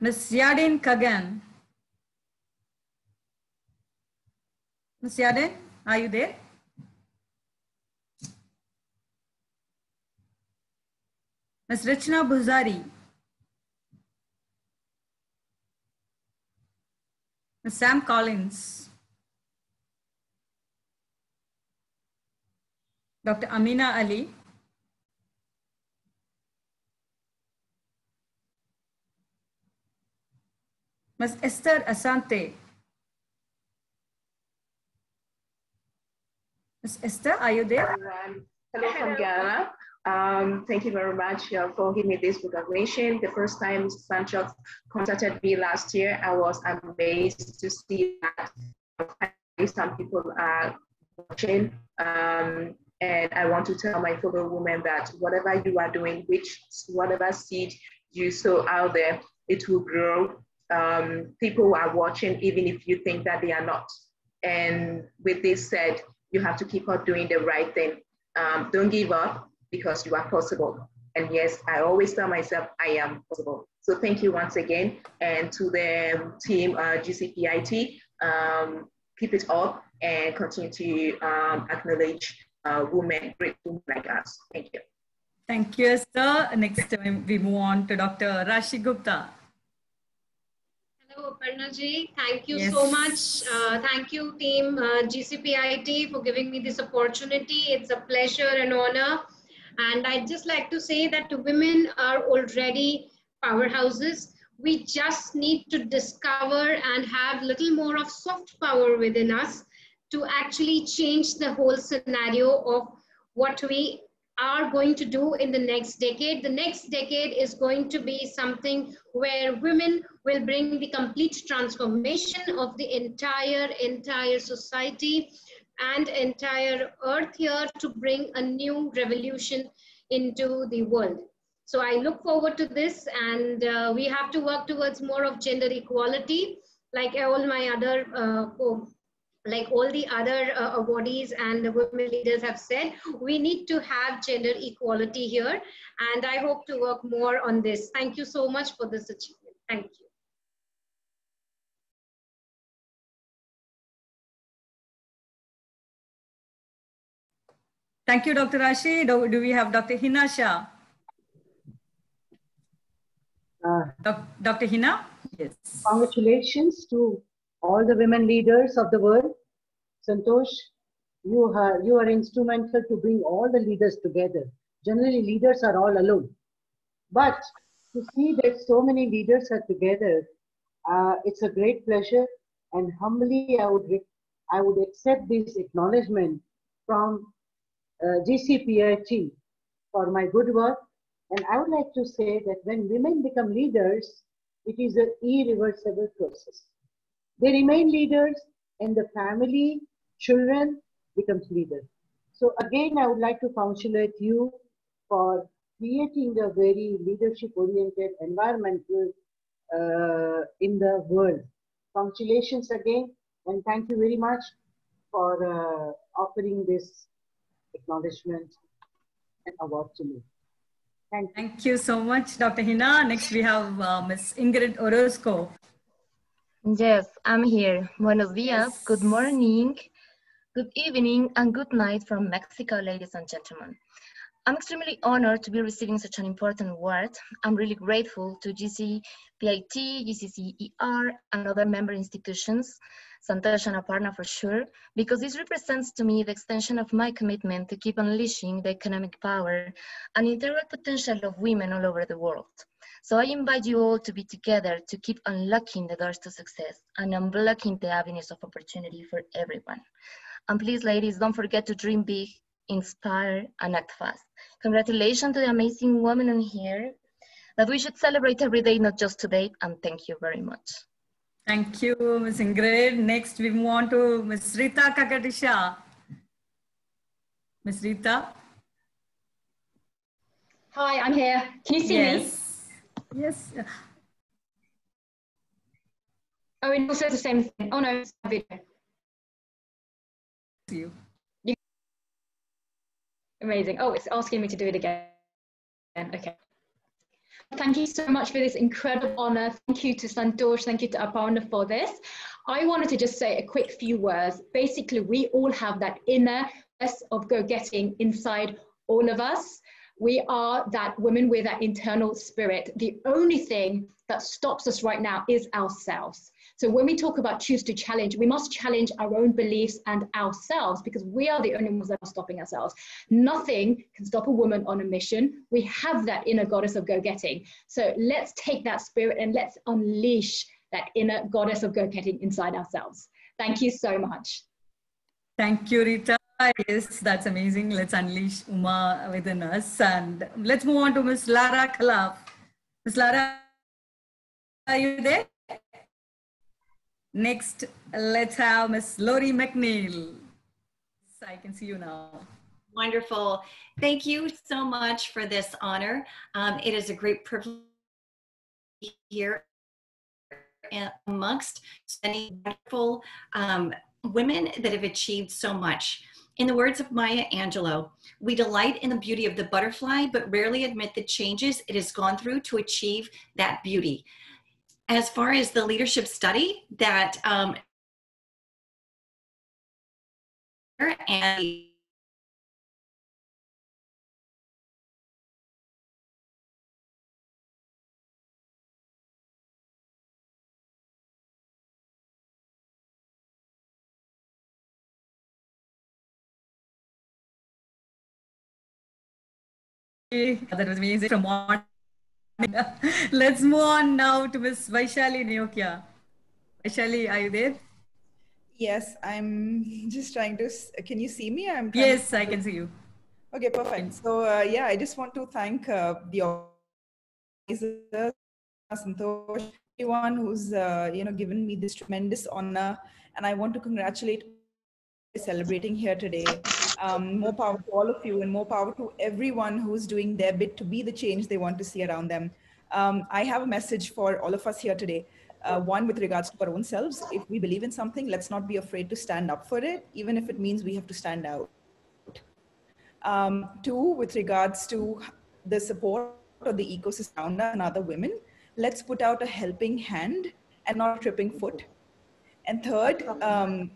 Ms. Yadin Kagan. Ms. Yadin, are you there? Ms. Rachna Bhuzari. Ms. Sam Collins. Dr. Amina Ali. Ms. Esther Asante. Ms. Esther, are you there? Everyone. Hello from Ghana. Um, thank you very much uh, for giving me this recognition. The first time Santosh contacted me last year, I was amazed to see that some people are watching. Um, and I want to tell my fellow women that whatever you are doing, which whatever seed you sow out there, it will grow. Um, people are watching, even if you think that they are not. And with this said, you have to keep on doing the right thing. Um, don't give up because you are possible. And yes, I always tell myself I am possible. So thank you once again. And to the team uh, GCPIT, um, keep it up and continue to um, acknowledge uh, women, great women like us. Thank you. Thank you, sir. Next, time we move on to Dr. Rashi Gupta. Hello, Aparna ji. Thank you Yes. so much. Uh, thank you, team uh, GCPIT, for giving me this opportunity. It's a pleasure and honor. And I'd just like to say that women are already powerhouses. We just need to discover and have little more of soft power within us to actually change the whole scenario of what we are going to do in the next decade. The next decade is going to be something where women will bring the complete transformation of the entire, entire society and entire earth here to bring a new revolution into the world. So I look forward to this and uh, we have to work towards more of gender equality like all my other uh, like all the other uh, awardees and the women leaders have said, we need to have gender equality here. And I hope to work more on this. Thank you so much for this achievement. Thank you. Thank you, Dr. Rashi. Do, do we have Dr. Hina Shah? Doc- Dr. Hina? Yes. Congratulations to all the women leaders of the world. Santosh, you are, you are instrumental to bring all the leaders together. Generally, leaders are all alone. But to see that so many leaders are together, uh, it's a great pleasure. And humbly, I would, I would accept this acknowledgement from uh, GCPIT for my good work. And I would like to say that when women become leaders, it is an irreversible process. They remain leaders and the family, children becomes leaders. So again, I would like to congratulate you for creating a very leadership-oriented environment uh, in the world. Congratulations again, and thank you very much for uh, offering this acknowledgement and award to me. Thank you. Thank you so much, Dr. Hina. Next, we have uh, Ms. Ingrid Orozco. Yes, I'm here. Buenos dias, good morning, good evening, and good night from Mexico, ladies and gentlemen. I'm extremely honored to be receiving such an important award. I'm really grateful to GCPIT, GCCER, and other member institutions, Santosh and Aparna for sure, because this represents to me the extension of my commitment to keep unleashing the economic power and integral potential of women all over the world. So I invite you all to be together to keep unlocking the doors to success and unblocking the avenues of opportunity for everyone. And please, ladies, don't forget to dream big, inspire, and act fast. Congratulations to the amazing women in here that we should celebrate every day, not just today. And thank you very much. Thank you, Ms. Ingrid. Next, we move on to Ms. Rita Kakatisha. Ms. Rita? Hi, I'm here. Can you see me? Yes. Oh, it also says the same thing. Oh no, it's video. You. You- Amazing. Oh, it's asking me to do it again. Okay. Thank you so much for this incredible honor. Thank you to Santosh. Thank you to Aparna for this. I wanted to just say a quick few words. Basically, we all have that inner of go-getting inside all of us. We are that women with that internal spirit. The only thing that stops us right now is ourselves. So when we talk about choose to challenge, we must challenge our own beliefs and ourselves because we are the only ones that are stopping ourselves. Nothing can stop a woman on a mission. We have that inner goddess of go-getting. So let's take that spirit and let's unleash that inner goddess of go-getting inside ourselves. Thank you so much. Thank you, Rita. Yes, that's amazing. Let's unleash Uma within us. And let's move on to Ms. Lara Khalaf. Ms. Lara, are you there? Next, let's have Ms. Lori McNeil. I can see you now. Wonderful. Thank you so much for this honor. Um, it is a great privilege here amongst many wonderful um, women that have achieved so much. In the words of Maya Angelou, we delight in the beauty of the butterfly, but rarely admit the changes it has gone through to achieve that beauty. As far as the leadership study that um, and That was amazing from morning. Let's move on now to Miss Vaishali Neokia. Vaishali, are you there? Yes, I'm just trying to. Can you see me? I'm. Yes, to... I can see you. Okay, perfect. So uh, yeah, I just want to thank uh, the organizers, Santosh, everyone who's uh, you know given me this tremendous honor, and I want to congratulate celebrating here today. Um, more power to all of you, and more power to everyone who's doing their bit to be the change they want to see around them. Um, I have a message for all of us here today. Uh, one with regards to our own selves. If we believe in something, let's not be afraid to stand up for it, even if it means we have to stand out. Um, two, with regards to the support of the ecosystem and other women, let's put out a helping hand and not a tripping foot. And third, um,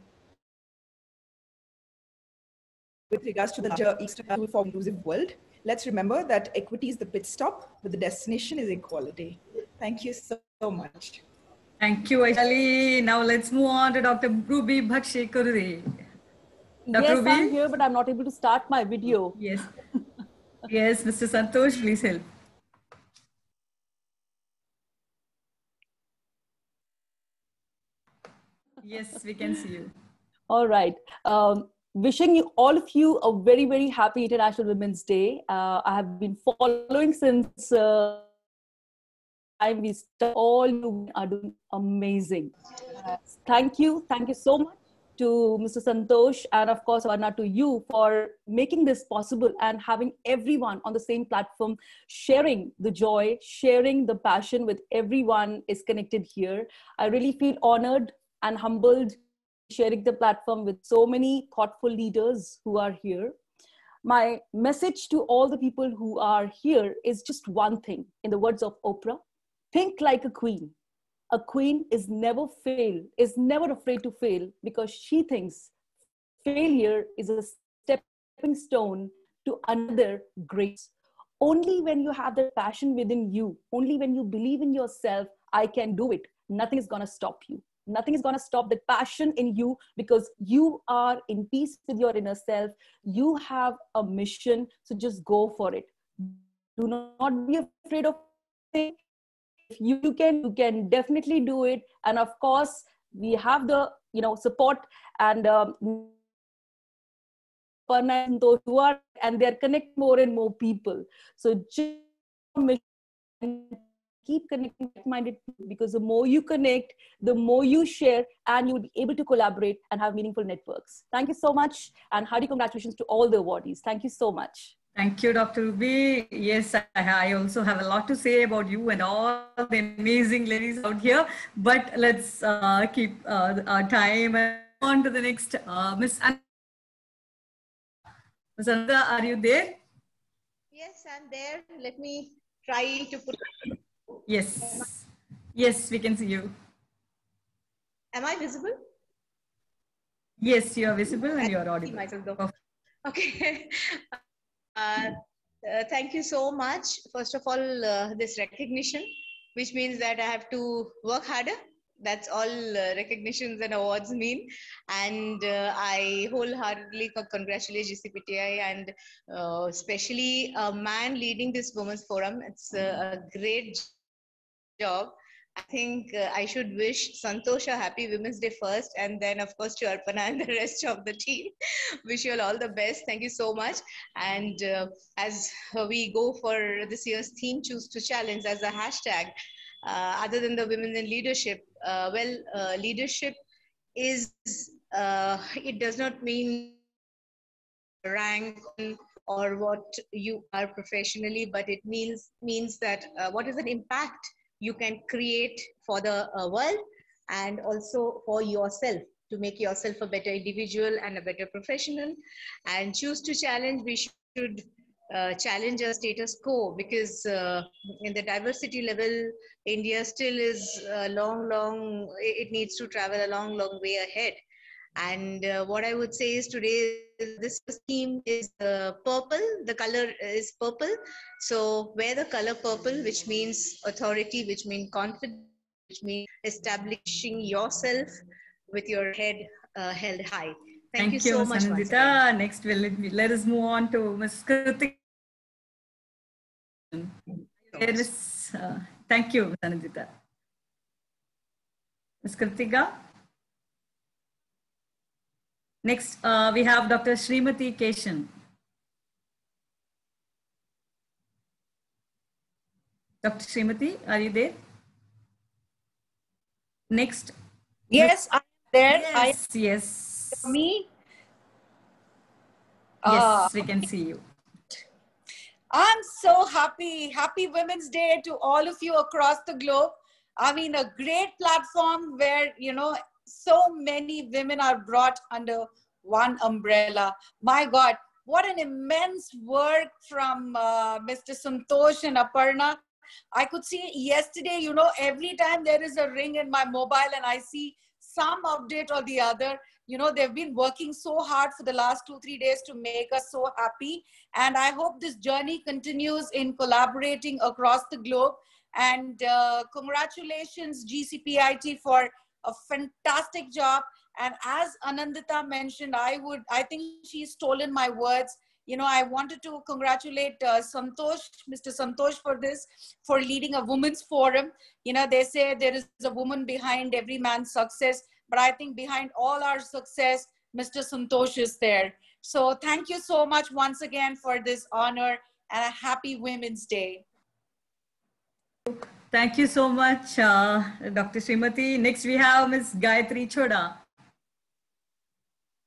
with regards to the tool for inclusive world, let's remember that equity is the pit stop, but the destination is equality. Thank you so, so much. Thank you, Aishali. Now let's move on to Dr. Ruby Bhakshikurdi. Dr. Yes, Ruby? I'm here, but I'm not able to start my video. Yes. yes, Mr. Santosh, please help. Yes, we can see you. All right. Um, wishing you all of you a very very happy international women's day. Uh, i have been following since uh, time we all you are doing amazing. Thank you. Thank you so much to mr santosh and of course Varna to you for making this possible and having everyone on the same platform sharing the joy sharing the passion with everyone is connected here. I really feel honored and humbled sharing the platform with so many thoughtful leaders who are here. My message to all the people who are here is just one thing. In the words of Oprah, think like a queen. A queen is never fail, is never afraid to fail because she thinks failure is a stepping stone to another grace. Only when you have the passion within you, only when you believe in yourself, I can do it. Nothing is going to stop you nothing is going to stop the passion in you because you are in peace with your inner self. You have a mission so just go for it. Do not be afraid of it. If you can you can definitely do it. And of course we have the you know support and um, those who are and they're connect more and more people. So just keep connecting like-minded because the more you connect, the more you share, and you'll be able to collaborate and have meaningful networks. Thank you so much, and hearty congratulations to all the awardees. Thank you so much. Thank you, Dr. Ruby. Yes, I also have a lot to say about you and all the amazing ladies out here. But let's uh, keep uh, our time on to the next. Uh, Miss An Ms. Ananda, are you there? Yes, I'm there. Let me try to put Yes. Yes, we can see you. Am I visible? Yes, you are visible and you are audible. Myself though. Okay. [laughs] Uh, uh, thank you so much. First of all, uh, this recognition, which means that I have to work harder. That's all uh, recognitions and awards mean. And uh, I wholeheartedly congratulate GCPIT and uh, especially a man leading this women's forum. It's a great job. I think uh, I should wish Santosh a happy Women's Day first, and then, of course, to Arpana [laughs] and the rest of the team. [laughs] wish you all, all the best. Thank you so much. And uh, as we go for this year's theme, Choose to Challenge as a hashtag, uh, other than the women in leadership, uh, well, uh, leadership is, uh, it does not mean rank or what you are professionally, but it means means that what is an impact you can create for the uh, world and also for yourself to make yourself a better individual and a better professional and choose to challenge. We should uh, challenge our status quo because uh, in the diversity level india still is a long long it needs to travel a long long way ahead and uh, what I would say is today, this scheme is uh, purple. The color is purple. So wear the color purple, which means authority, which means confidence, which means establishing yourself with your head uh, held high. Thank, Thank you, you so much. Next, we'll, let us move on to Ms. Kritika. Uh, thank you, Sanjita. Ms. Kritika. Next, uh, we have Dr. Srimati Keshan. Dr. Srimati, are you there? Next. Yes, I'm there. Yes, I, yes. Me? Yes, Uh, we can see you. I'm so happy. Happy Women's Day to all of you across the globe. I mean, a great platform where, you know, so many women are brought under one umbrella. My God, what an immense work from uh, Mr. Santosh and Aparna. I could see yesterday, you know, every time there is a ring in my mobile and I see some update or the other, you know, they've been working so hard for the last two, three days to make us so happy. And I hope this journey continues in collaborating across the globe. And uh, congratulations, GCPIT, for a fantastic job. And as Anandita mentioned, I would, I think she's stolen my words. You know, I wanted to congratulate uh, Santosh, Mr. Santosh for this, for leading a women's forum. You know, they say there is a woman behind every man's success, but I think behind all our success, Mr. Santosh is there. So thank you so much once again for this honor and a happy Women's Day. Thank you so much, uh, Dr. Srimati. Next, we have Ms. Gayatri Choda.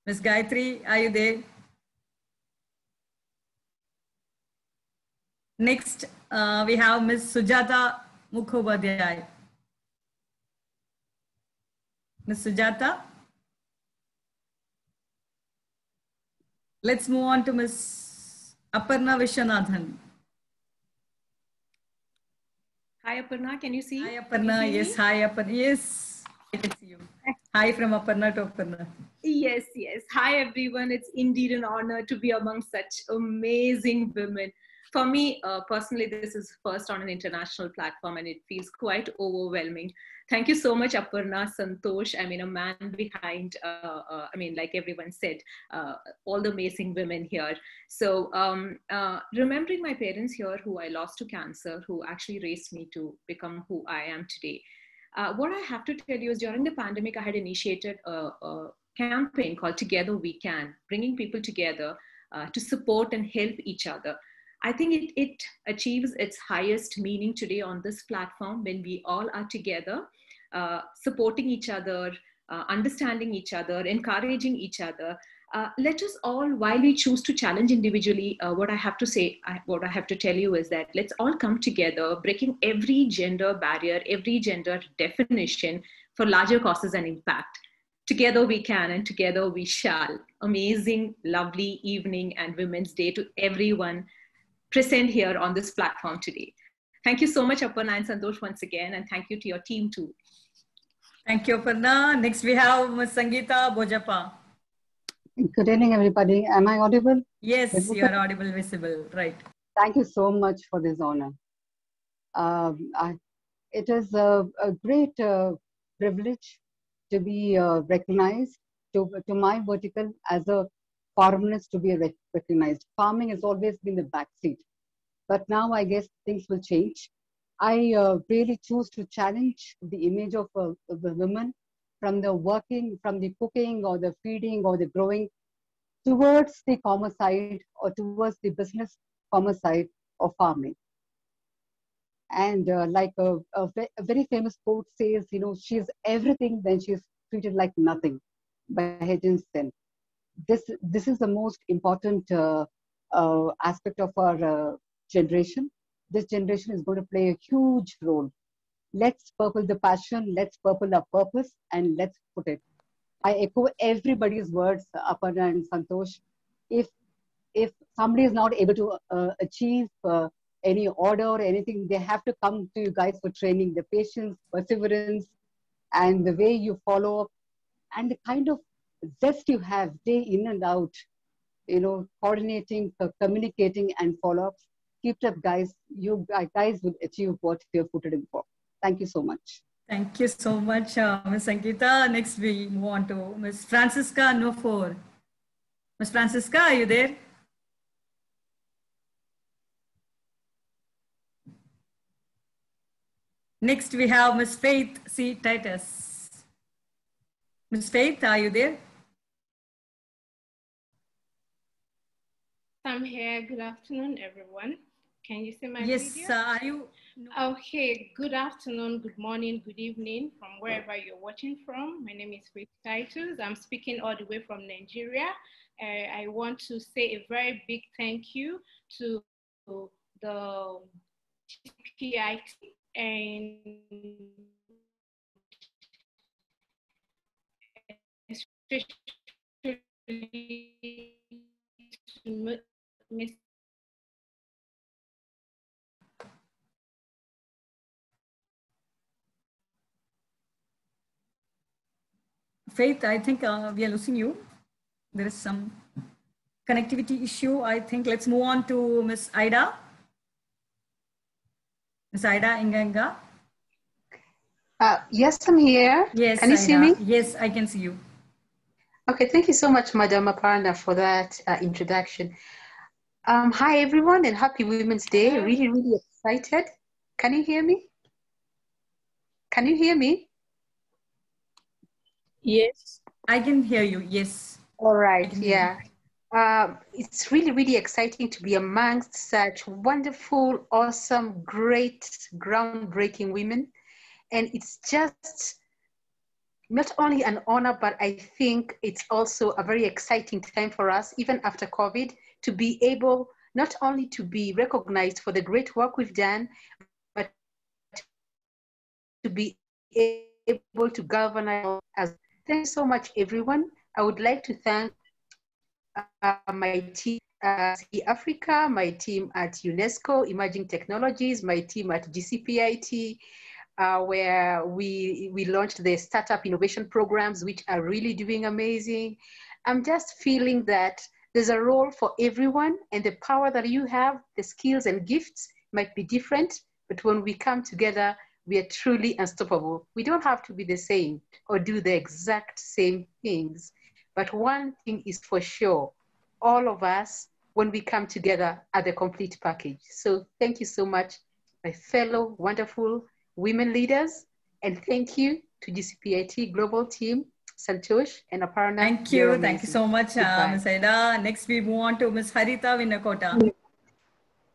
Ms. Gayatri, are you there? Next, uh, we have Ms. Sujata Mukhopadhyay. Ms. Sujata? Let's move on to Ms. Aparna Vishwanathan. Hi, Aparna. Can you see? Hi, Aparna. Yes, hi, Aparna. Yes, I can see you. [laughs] Hi from Aparna to Aparna. Yes, yes. Hi, everyone. It's indeed an honor to be among such amazing women. For me, uh, personally, this is first on an international platform and it feels quite overwhelming. Thank you so much, Aparna, Santosh. I mean, a man behind, uh, uh, I mean, like everyone said, uh, all the amazing women here. So, um, uh, remembering my parents here who I lost to cancer, who actually raised me to become who I am today. Uh, what I have to tell you is during the pandemic, I had initiated a, a campaign called Together We Can, bringing people together uh, to support and help each other. I think it, it achieves its highest meaning today on this platform when we all are together, uh, supporting each other, uh, understanding each other, encouraging each other. Uh, let us all, while we choose to challenge individually, uh, what I have to say, I, what I have to tell you is that let's all come together, breaking every gender barrier, every gender definition for larger causes and impact. Together we can and together we shall. Amazing, lovely evening and Women's Day to everyone present here on this platform today. Thank you so much, Aparna and Santosh, once again, and thank you to your team too. Thank you, Aparna. Next, we have Ms. Sangeeta Bojapa. Good evening, everybody. Am I audible? Yes, you are audible, visible, right. Thank you so much for this honor. Um, I, it is a, a great uh, privilege to be uh, recognized, to, to my vertical as a farmist to be recognized. Farming has always been the backseat, but now I guess things will change. I uh, really choose to challenge the image of, uh, of the women from the working, from the cooking or the feeding or the growing towards the commerce side or towards the business commerce side of farming. And uh, like a, a, a very famous quote says, you know, she's everything, then she's treated like nothing by Sen. This, this is the most important uh, uh, aspect of our uh, generation. This generation is going to play a huge role. Let's purple the passion, let's purple our purpose, and let's put it. I echo everybody's words, Aparna and Santosh. If if somebody is not able to uh, achieve uh, any order or anything, they have to come to you guys for training. The patience, perseverance, and the way you follow up, and the kind of zest you have day in and out, you know, coordinating, uh, communicating, and follow ups. Keep it up, guys. You guys will achieve what you're put it in for. Thank you so much. Thank you so much, uh, Ms. Sangeeta. Next, we move on to Ms. Francisca Nofor. Ms. Francisca, are you there? Next, we have Miss Faith C. Titus. Miss Faith, are you there? I'm here. Good afternoon, everyone. Can you see my yes, video? uh, are you? Okay, good afternoon, good morning, good evening from wherever you're watching from. My name is Faith Titus. I'm speaking all the way from Nigeria. Uh, I want to say a very big thank you to the GCPIT and especially Miss Faith, I think uh, we are losing you. There is some connectivity issue. I think let's move on to Miss Ida. Miss Ida Inganga. Uh, yes, I'm here. Yes, Can you Ida. see me? Yes, I can see you. Okay, thank you so much, Madam Aparna, for that uh, introduction. Um, hi, everyone, and happy Women's Day. Really, really excited. Can you hear me? Can you hear me? Yes. I can hear you. Yes. All right, yeah. Um, it's really, really exciting to be amongst such wonderful, awesome, great, groundbreaking women. And it's just not only an honor, but I think it's also a very exciting time for us, even after COVID, to be able not only to be recognized for the great work we've done, but to be able to galvanize as. Thanks so much, everyone. I would like to thank uh, my team at Africa, my team at UNESCO Emerging Technologies, my team at GCPIT, uh, where we, we launched the startup innovation programs, which are really doing amazing. I'm just feeling that there's a role for everyone and the power that you have, the skills and gifts might be different, but when we come together, we are truly unstoppable. We don't have to be the same or do the exact same things. But one thing is for sure, all of us, when we come together, are the complete package. So thank you so much, my fellow wonderful women leaders. And thank you to GCPIT Global Team, Santosh and Aparna. Thank You're you. Thank you so much, uh, Ms. Ida. Next, we move on to Ms. Harita Vinakota.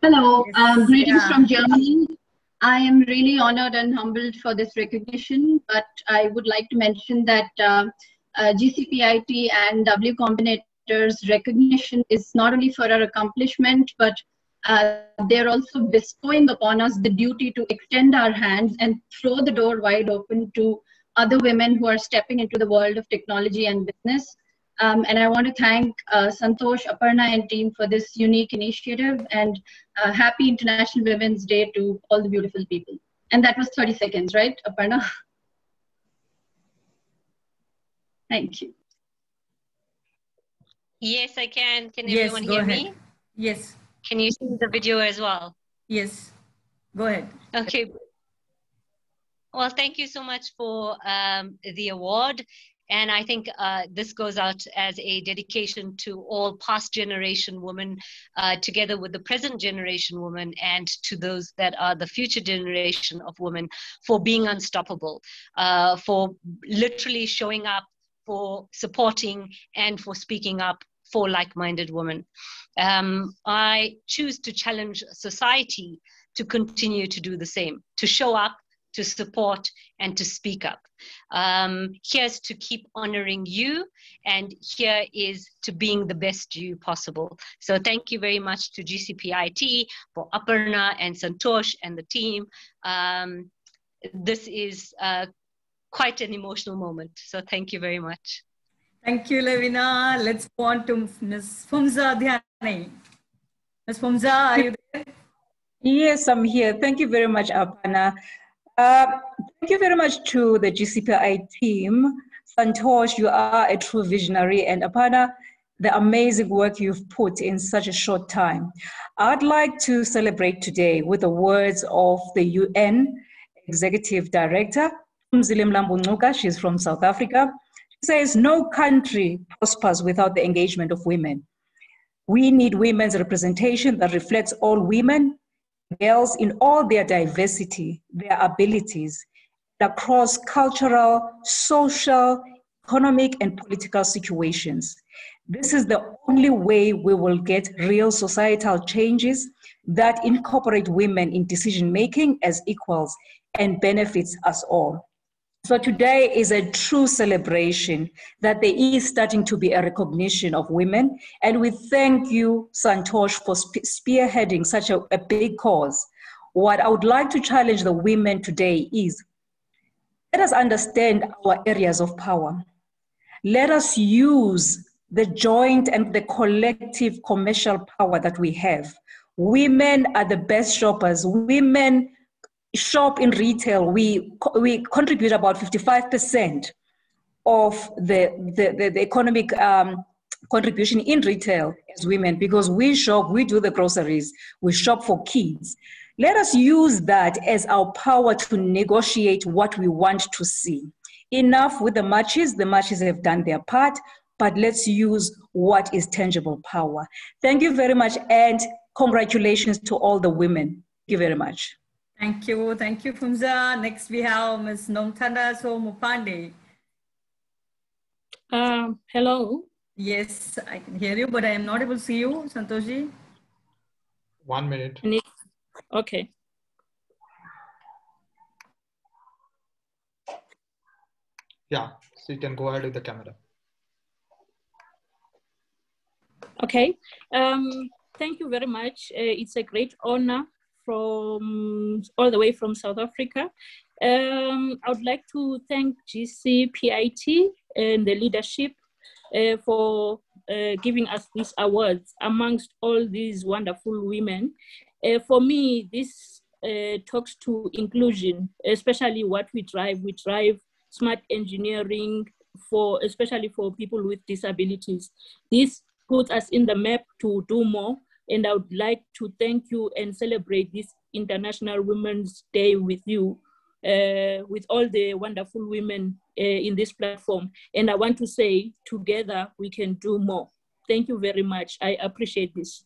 Hello, um, greetings yeah. from Germany. I am really honored and humbled for this recognition, but I would like to mention that uh, uh, GCPIT and W Combinators recognition is not only for our accomplishment, but uh, they're also bestowing upon us the duty to extend our hands and throw the door wide open to other women who are stepping into the world of technology and business. Um, and I want to thank uh, Santosh, Aparna, and team for this unique initiative. And uh, happy International Women's Day to all the beautiful people. And that was 30 seconds, right, Aparna? [laughs] Thank you. Yes, I can. Can Yes, everyone go hear ahead. me? Yes. Can you see the video as well? Yes. Go ahead. Okay. Well, thank you so much for um, the award. And I think uh, this goes out as a dedication to all past generation women, uh, together with the present generation women, and to those that are the future generation of women for being unstoppable, uh, for literally showing up, for supporting, and for speaking up for like minded women. Um, I choose to challenge society to continue to do the same, to show up, to support, and to speak up. Um, here's to keep honoring you, and here is to being the best you possible. So, thank you very much to GCPIT for Aparna and Santosh and the team. Um, this is uh, quite an emotional moment. So, thank you very much. Thank you, Lavina. Let's go on to Ms. Phumza Dhyani. Ms. Phumza, are you there? Yes, I'm here. Thank you very much, Aparna. Uh, thank you very much to the GCPIT team. Santosh, you are a true visionary, and Aparna, the amazing work you've put in such a short time. I'd like to celebrate today with the words of the UN Executive Director, Phumzile Mlambo She's from South Africa. Says, No country prospers without the engagement of women. We need women's representation that reflects all women, girls in all their diversity, their abilities, across cultural, social, economic, and political situations. This is the only way we will get real societal changes that incorporate women in decision making as equals and benefits us all. So today is a true celebration that there is starting to be a recognition of women. And we thank you, Santosh, for spearheading such a, a big cause. What I would like to challenge the women today is let us understand our areas of power. Let us use the joint and the collective commercial power that we have. Women are the best shoppers. Women shop in retail. We, we contribute about 55% of the, the, the, the economic um, contribution in retail as women because we shop, we do the groceries, we shop for kids. Let us use that as our power to negotiate what we want to see. Enough with the marches, the marches have done their part, but let's use what is tangible power. Thank you very much, and congratulations to all the women. Thank you very much. Thank you. Thank you, Phumza. Next, we have Ms. Nomtanda Mupande. Um, hello. Yes, I can hear you, but I am not able to see you, Santoshi. One minute. Okay. Yeah, so you can go ahead with the camera. Okay. Um, thank you very much. Uh, it's a great honor from all the way from South Africa. Um, I would like to thank GCPIT and the leadership uh, for uh, giving us these awards amongst all these wonderful women. Uh, for me, this uh, talks to inclusion, especially what we drive. We drive smart engineering for, especially for people with disabilities. This puts us in the map to do more. And I would like to thank you and celebrate this International Women's Day with you, uh, with all the wonderful women uh, in this platform. And I want to say, together we can do more. Thank you very much. I appreciate this.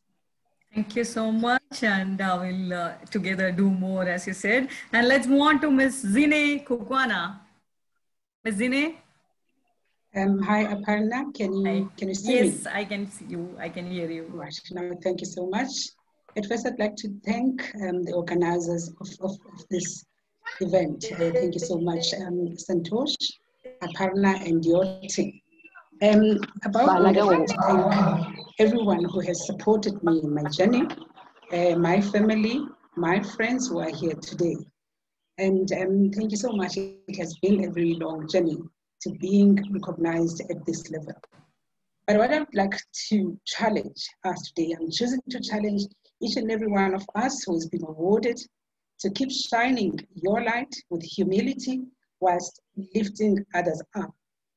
Thank you so much. And we'll uh, together do more, as you said. And let's move on to Ms. Zine Kukwana. Ms. Zine? Um, hi, Aparna. Can you can you see yes, me? Yes, I can see you. I can hear you. Right. Now, thank you so much. At first, I'd like to thank um, the organizers of, of, of, this event. Uh, thank you so much, um, Santosh, Aparna, and your team. Um, about I'd like to thank everyone who has supported me in my journey, uh, my family, my friends who are here today. And um, thank you so much. It has been a very long journey to being recognized at this level. But what I'd like to challenge us today, I'm choosing to challenge each and every one of us who has been awarded to keep shining your light with humility whilst lifting others up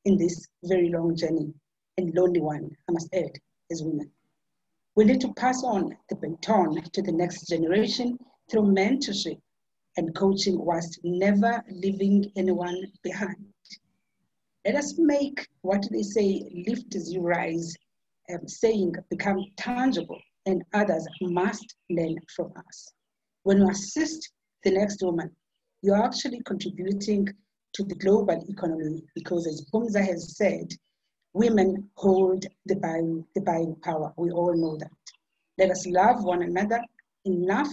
in this very long journey and lonely one, I must add, as women. We need to pass on the baton to the next generation through mentorship and coaching whilst never leaving anyone behind. Let us make what they say, lift as you rise, um, saying become tangible, and others must learn from us. When you assist the next woman, you're actually contributing to the global economy because, as Phumza has said, women hold the buying, the buying power. We all know that. Let us love one another enough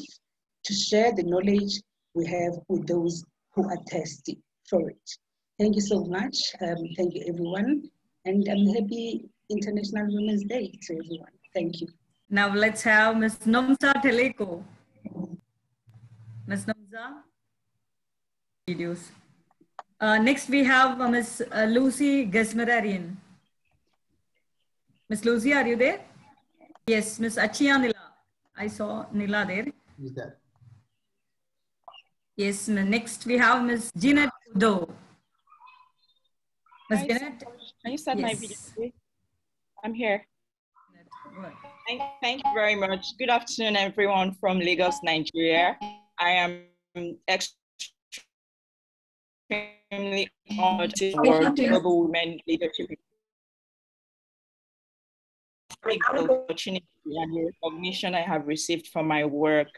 to share the knowledge we have with those who are thirsty for it. Thank you so much. Um, thank you, everyone. And I'm happy International Women's Day to everyone. Thank you. Now let's have Ms. Nomsa Teleko. Ms. Nomsa, videos. Uh, next we have uh, Ms. Uh, Lucy Gesmerarian. Ms. Lucy, are you there? Yes, Ms. Achia Nila. I saw Nila there. Is there? Yes, next we have Ms. Jeanette Udo. Ms. Jeanette? Can you start yes. my video, please? I'm here. Thank, thank you very much. Good afternoon, everyone from Lagos, Nigeria. I am extremely honored to work Global Women Leadership opportunity and the recognition I have received for my work.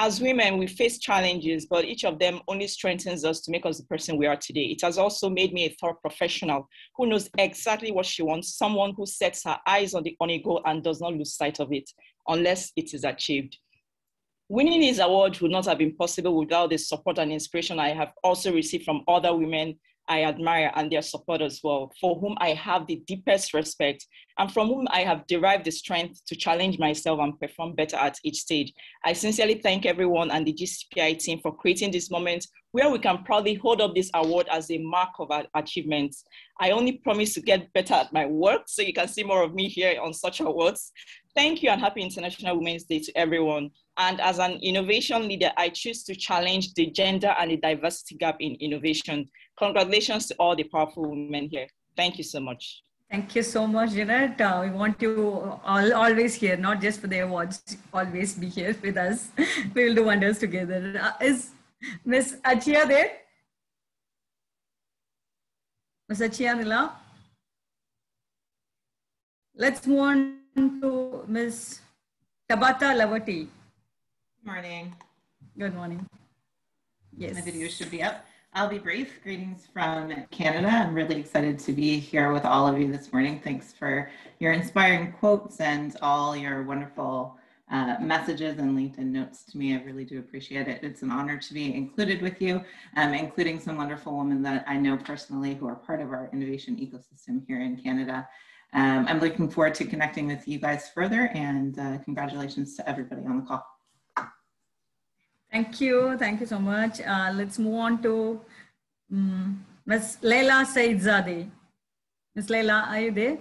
As women, we face challenges, but each of them only strengthens us to make us the person we are today. It has also made me a thought professional who knows exactly what she wants, someone who sets her eyes on the on a goal and does not lose sight of it unless it is achieved. Winning this award would not have been possible without the support and inspiration I have also received from other women I admire and their support as well, for whom I have the deepest respect and from whom I have derived the strength to challenge myself and perform better at each stage. I sincerely thank everyone and the GCPIT team for creating this moment where we can proudly hold up this award as a mark of our achievements. I only promise to get better at my work, so you can see more of me here on such awards. Thank you and happy International Women's Day to everyone. And as an innovation leader, I choose to challenge the gender and the diversity gap in innovation. Congratulations to all the powerful women here. Thank you so much. Thank you so much, Jeanette. Uh, we want you all, always here, not just for the awards, always be here with us. [laughs] we will do wonders together. Uh, is Miss Achia there? Miss Achia Nila? Let's move on to Miss Tabata Lavati. Morning. Good morning. Yes. My video should be up. I'll be brief. Greetings from Canada. I'm really excited to be here with all of you this morning. Thanks for your inspiring quotes and all your wonderful uh, messages and LinkedIn notes to me. I really do appreciate it. It's an honor to be included with you, um, including some wonderful women that I know personally who are part of our innovation ecosystem here in Canada. Um, I'm looking forward to connecting with you guys further and uh, congratulations to everybody on the call. Thank you. Thank you so much. Uh, let's move on to um, Ms. Leila Saidzadeh. Ms. Leila, are you there?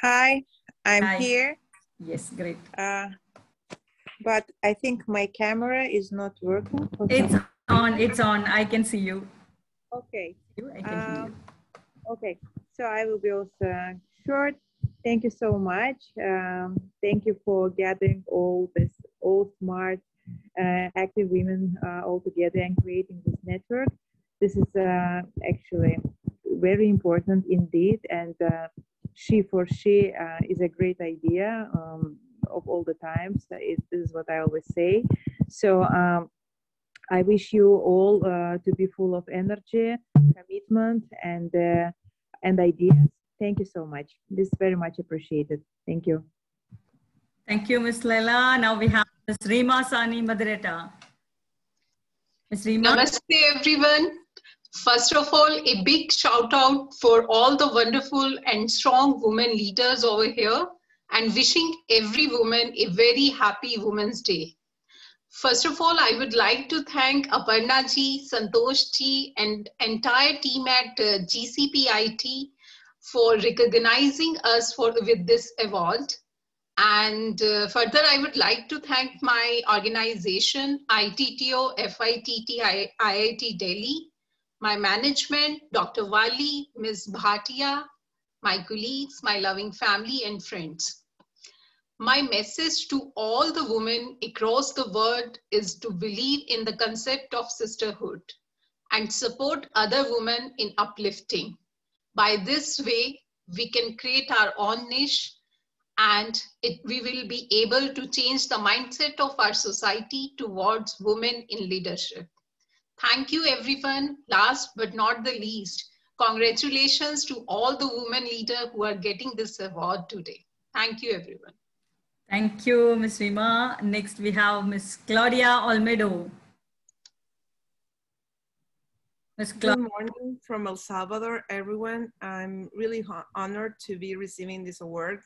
Hi, I'm Hi. here. Yes, great. Uh, but I think my camera is not working. It's on. It's on. I can see you. Okay. I can hear Um, okay, so I will be also short. Thank you so much. Um, thank you for gathering all this, all smart, uh, active women uh, all together and creating this network. This is uh, actually very important indeed, and she for she is a great idea um, of all the times. It, this is what I always say. So. Um, I wish you all uh, to be full of energy, commitment, and uh, and ideas. Thank you so much. This is very much appreciated. Thank you. Thank you, Ms. Leila. Now we have Ms. Rima Sani Madareta. Ms. Rima. Namaste, everyone. First of all, a big shout out for all the wonderful and strong women leaders over here and wishing every woman a very happy Women's Day. First of all, I would like to thank Aparna ji, Santosh ji, and entire team at uh, GCPIT for recognizing us for with this award. And uh, further, I would like to thank my organization, ITTO FITT IIT Delhi, my management, Dr. Wali, Ms. Bhatia, my colleagues, my loving family, and friends. My message to all the women across the world is to believe in the concept of sisterhood and support other women in uplifting. By this way, we can create our own niche and it, we will be able to change the mindset of our society towards women in leadership. Thank you, everyone. Last but not the least, congratulations to all the women leaders who are getting this award today. Thank you, everyone. Thank you, Ms. Vima. Next, we have Ms. Claudia Olmedo. Ms. Good morning from El Salvador, everyone. I'm really ho- honored to be receiving this award.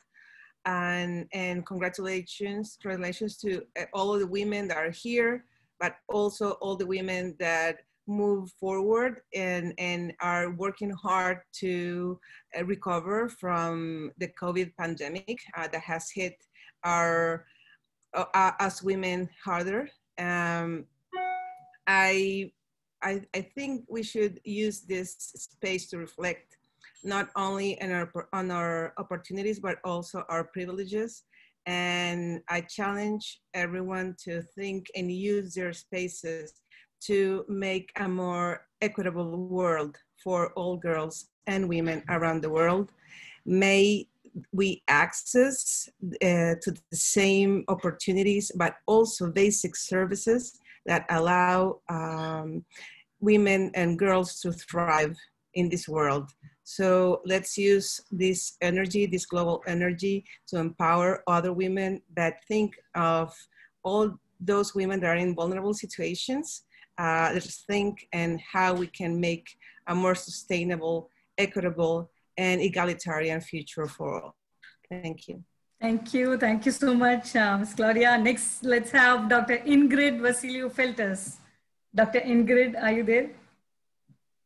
And, and congratulations, congratulations to uh, all of the women that are here, but also all the women that move forward and, and are working hard to uh, recover from the COVID pandemic uh, that has hit our, uh, us women harder. Um, I I, I think we should use this space to reflect not only on our, on our opportunities, but also our privileges. And I challenge everyone to think and use their spaces to make a more equitable world for all girls and women around the world. May we access uh, to the same opportunities, but also basic services that allow um, women and girls to thrive in this world. So let's use this energy, this global energy, to empower other women that think of all those women that are in vulnerable situations. Uh, let's think and how we can make a more sustainable, equitable, and egalitarian future for all. Thank you. Thank you. Thank you so much, uh, Ms. Claudia. Next, let's have Dr. Ingrid Vasiliou Feltes. Dr. Ingrid, are you there?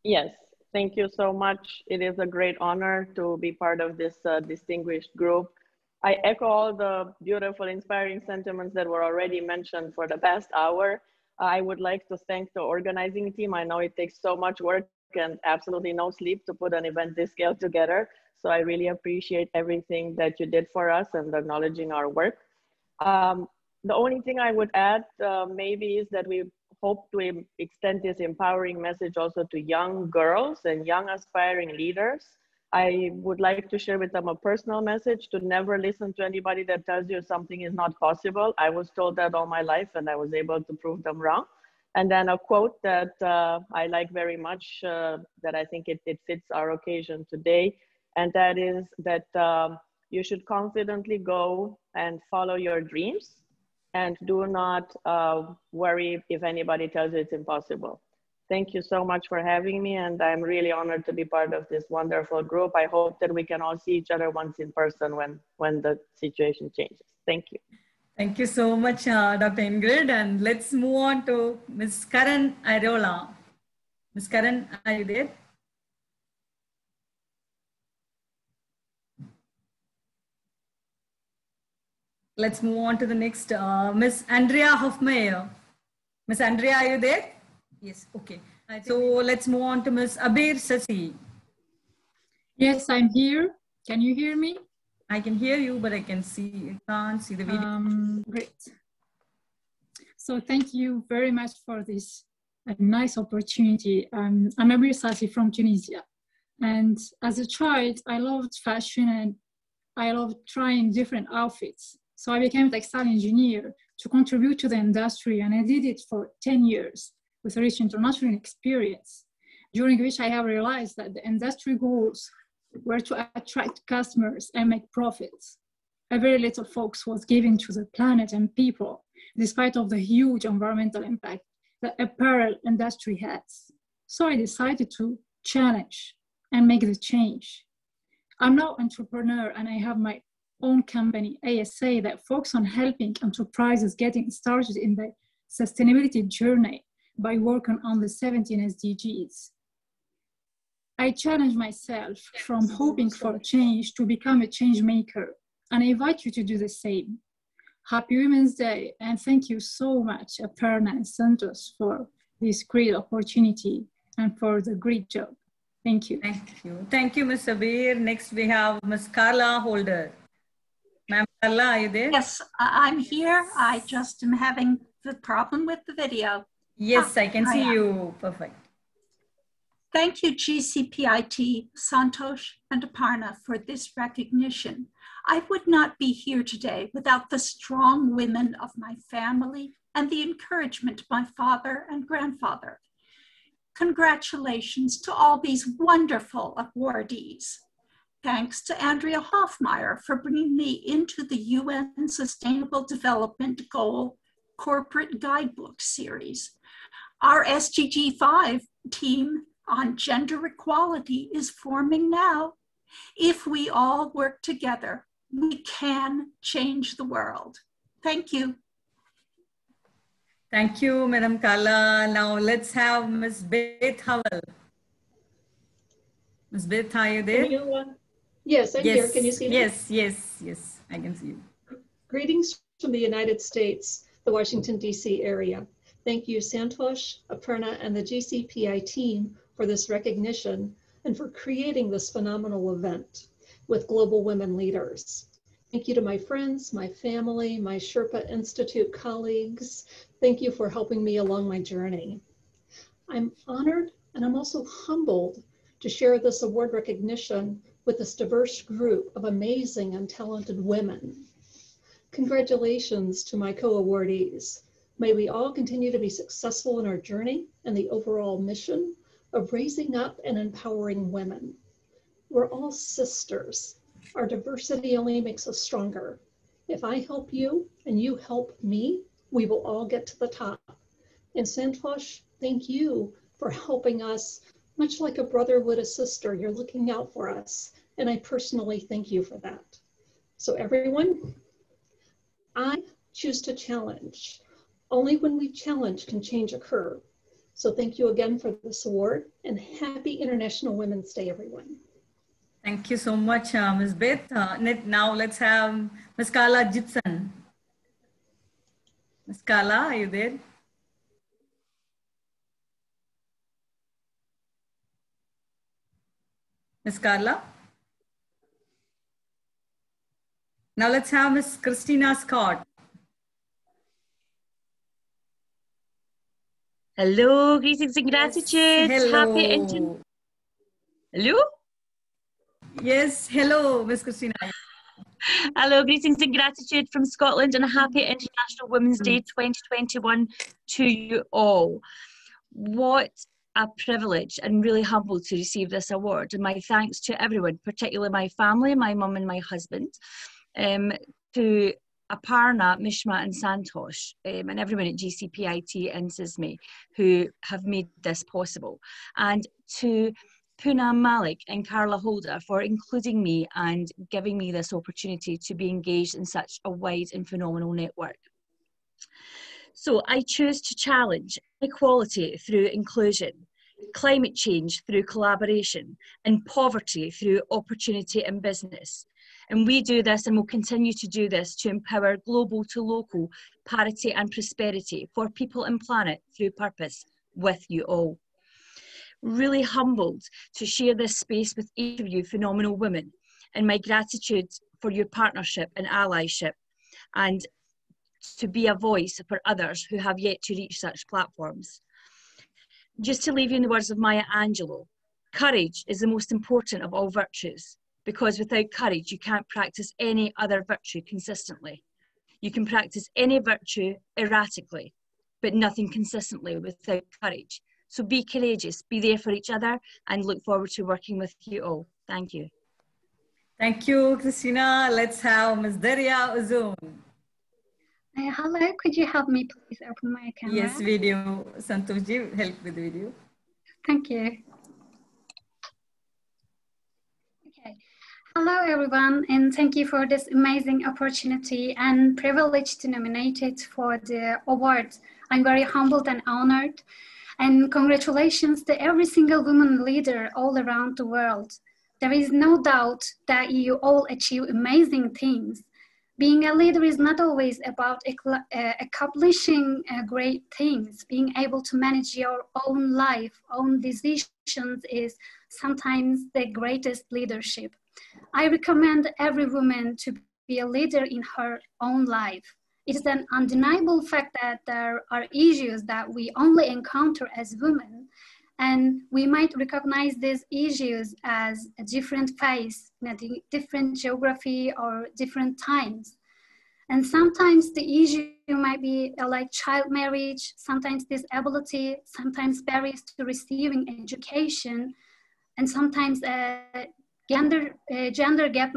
Yes, thank you so much. It is a great honor to be part of this uh, distinguished group. I echo all the beautiful, inspiring sentiments that were already mentioned for the past hour. I would like to thank the organizing team. I know it takes so much work and absolutely no sleep to put an event this scale together. So I really appreciate everything that you did for us and acknowledging our work. Um, the only thing I would add uh, maybe is that we hope to extend this empowering message also to young girls and young aspiring leaders. I would like to share with them a personal message to never listen to anybody that tells you something is not possible. I was told that all my life and I was able to prove them wrong. And then a quote that uh, I like very much, uh, that I think it, it fits our occasion today, and that is that um, you should confidently go and follow your dreams and do not uh, worry if anybody tells you it's impossible. Thank you so much for having me, and I'm really honored to be part of this wonderful group. I hope that we can all see each other once in person when, when the situation changes. Thank you. Thank you so much, uh, Dr. Ingrid. And let's move on to Ms. Karan Arola. Ms. Karan, are you there? Let's move on to the next, uh, Ms. Andrea Hofmeyer. Miss Andrea, are you there? Yes, okay. So let's move on to Miss Abir Sasi. Yes, I'm here. Can you hear me? I can hear you, but I can see, I can't see the video. Um, great. So thank you very much for this uh, nice opportunity. Um, I'm Abir Sasi from Tunisia. And as a child, I loved fashion and I loved trying different outfits. So I became a textile engineer to contribute to the industry and I did it for 10 years with rich international experience, during which I have realized that the industry goals were to attract customers and make profits. A very little focus was given to the planet and people, despite of the huge environmental impact the apparel industry has. So I decided to challenge and make the change. I'm now entrepreneur and I have my own company, ASA, that focuses on helping enterprises getting started in the sustainability journey by working on the 17 SDGs. I challenge myself from hoping for change to become a change maker, and I invite you to do the same. Happy Women's Day, and thank you so much, Aparna and Santosh, for this great opportunity and for the great job. Thank you. Thank you. Thank you, Ms. Sabir. Next, we have Ms. Carla Holder. Are you there? Yes, I'm here. I just am having the problem with the video. Yes, ah, I can I see am. you. Perfect. Thank you, GCPIT, Santosh, and Aparna for this recognition. I would not be here today without the strong women of my family and the encouragement of my father and grandfather. Congratulations to all these wonderful awardees. Thanks to Andrea Hoffmeyer for bringing me into the UN Sustainable Development Goal Corporate Guidebook series. Our SDG 5 team on gender equality is forming now. If we all work together, we can change the world. Thank you. Thank you, Madam Carla. Now let's have Ms. Beth Howell. Ms. Beth, are you there? Uh, Yes, I'm here. Can you see me? Yes, yes, yes, I can see you. Greetings from the United States, the Washington, D.C. area. Thank you, Santosh, Aparna, and the GCPI team for this recognition and for creating this phenomenal event with global women leaders. Thank you to my friends, my family, my Sherpa Institute colleagues. Thank you for helping me along my journey. I'm honored and I'm also humbled to share this award recognition with this diverse group of amazing and talented women. Congratulations to my co-awardees. May we all continue to be successful in our journey and the overall mission of raising up and empowering women. We're all sisters. Our diversity only makes us stronger. If I help you and you help me, we will all get to the top. And Santosh, thank you for helping us, much like a brother would a sister. You're looking out for us. And I personally thank you for that. So everyone, I choose to challenge. Only when we challenge can change occur. So thank you again for this award and happy International Women's Day, everyone. Thank you so much, uh, Ms. Beth. Uh, now let's have Ms. Kala Jitson. Ms. Kala, are you there? Ms. Carla? Now let's have Ms. Christina Scott. Hello, greetings and gratitude. Yes, hello. Happy Inter- Hello? Yes, hello, Ms. Christina. Hello, greetings and gratitude from Scotland and a happy International Women's Day 2021 to you all. What a privilege and really humbled to receive this award. And my thanks to everyone, particularly my family, my mum and my husband, um, to Aparna, Mishma, and Santosh, um, and everyone at GCPIT and CIMSME who have made this possible. And to Poonam Malik and Carla Holder for including me and giving me this opportunity to be engaged in such a wide and phenomenal network. So I choose to challenge equality through inclusion, climate change through collaboration, and poverty through opportunity and business. And we do this and will continue to do this to empower global to local parity and prosperity for people and planet through purpose with you all really humbled to share this space with each of you phenomenal women and my gratitude for your partnership and allyship and to be a voice for others who have yet to reach such platforms. Just to leave you in the words of Maya Angelou, courage is the most important of all virtues because without courage you can't practice any other virtue consistently. You can practice any virtue erratically, but nothing consistently without courage. So be courageous, be there for each other, and look forward to working with you all. Thank you. Thank you, Christina. Let's have Ms. Daria Uzun. Uh, hello, could you help me please open my camera? Yes, video. Santoshji, help with the video. Thank you. Okay. Hello, everyone, and thank you for this amazing opportunity and privilege to nominate it for the award. I'm very humbled and honored. And congratulations to every single woman leader all around the world. There is no doubt that you all achieve amazing things. Being a leader is not always about uh, accomplishing uh, great things. Being able to manage your own life, own decisions is sometimes the greatest leadership. I recommend every woman to be a leader in her own life. It is an undeniable fact that there are issues that we only encounter as women, and we might recognize these issues as a different phase in a different geography or different times. And sometimes the issue might be uh, like child marriage, sometimes disability, sometimes barriers to receiving education, and sometimes a gender, uh, gender gap,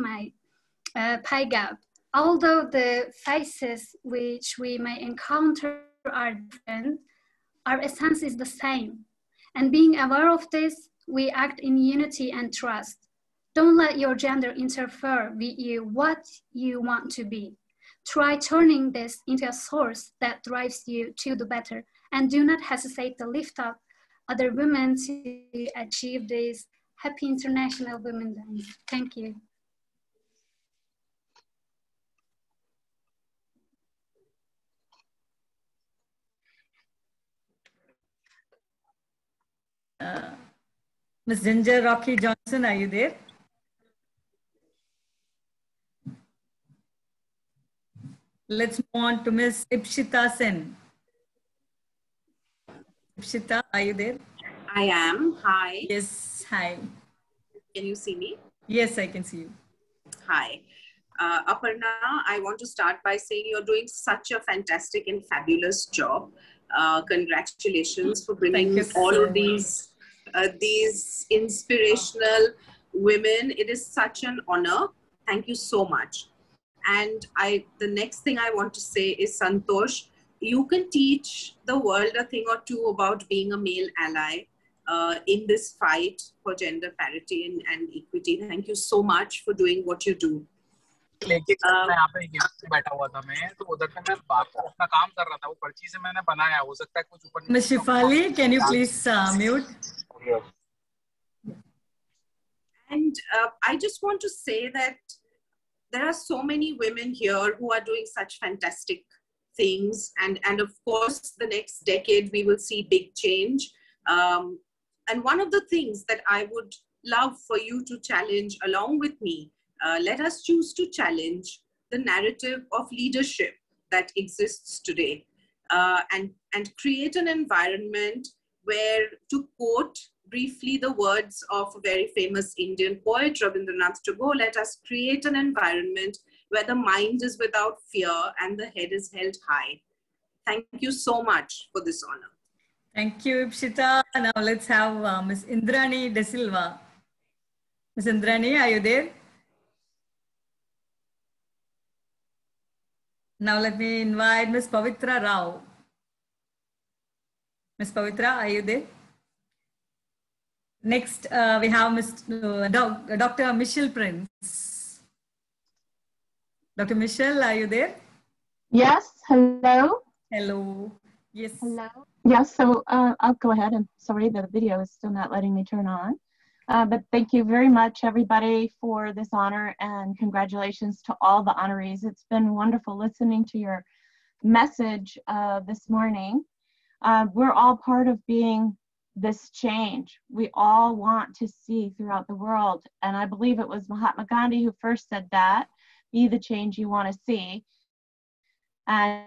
uh, pay gap although the faces which we may encounter are different, our essence is the same. And being aware of this, we act in unity and trust. Don't let your gender interfere with you what you want to be. Try turning this into a source that drives you to the better and do not hesitate to lift up other women to achieve this happy International Women's Day. Thank you. Uh, Ms. Ginger Rocky Johnson, are you there? Let's move on to Ms. Ipshita Sen. Ipshita, are you there? I am. Hi. Yes, hi. Can you see me? Yes, I can see you. Hi. Uh, Aparna, I want to start by saying you're doing such a fantastic and fabulous job. Uh, congratulations for bringing all so of these uh, these inspirational women. It is such an honor. Thank you so much. And I, the next thing I want to say is Santosh, you can teach the world a thing or two about being a male ally uh, in this fight for gender parity and, and equity. Thank you so much for doing what you do. लेके मैं यहाँ पे यहाँ पे बैठा हुआ था मैं तो उधर पे मैं बात अपना काम कर रहा था वो पर्ची से मैंने बनाया हो सकता है कुछ ऊपर Ms. Shifali, can you please uh, and uh, I just want to say that there are so many women here who are doing such fantastic things. And, and of course, the next decade, we will see big change. Um, and one of the things that I would love for you to challenge along with me, uh, let us choose to challenge the narrative of leadership that exists today uh, and, and create an environment where, to quote briefly the words of a very famous Indian poet, Rabindranath Tagore, let us create an environment where the mind is without fear and the head is held high. Thank you so much for this honor. Thank you, Ipshita. Now let's have uh, Ms. Indrani De Silva. Ms. Indrani, are you there? Now let me invite Ms. Pavitra Rao. Ms. Pavitra, are you there? Next, uh, we have Mr. Uh, doc, Dr. Michelle Prince. Dr. Michelle, are you there? Yes, hello. Hello. Yes. Hello. Yes, so uh, I'll go ahead. I'm sorry the video is still not letting me turn on. Uh, but thank you very much, everybody, for this honor and congratulations to all the honorees. It's been wonderful listening to your message uh, this morning. Uh, we're all part of being this change we all want to see throughout the world. And I believe it was Mahatma Gandhi who first said that be the change you want to see. And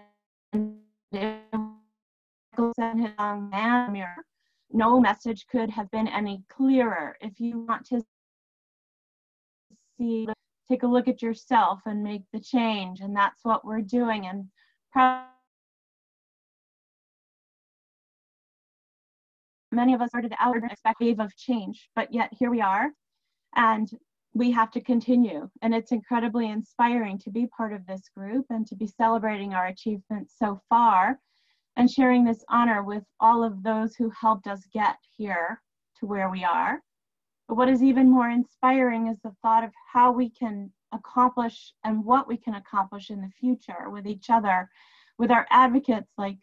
no message could have been any clearer. If you want to see, take a look at yourself and make the change. And that's what we're doing. And many of us started out an expectation of change, but yet here we are. And we have to continue. And it's incredibly inspiring to be part of this group and to be celebrating our achievements so far and sharing this honor with all of those who helped us get here to where we are. But what is even more inspiring is the thought of how we can accomplish and what we can accomplish in the future with each other, with our advocates like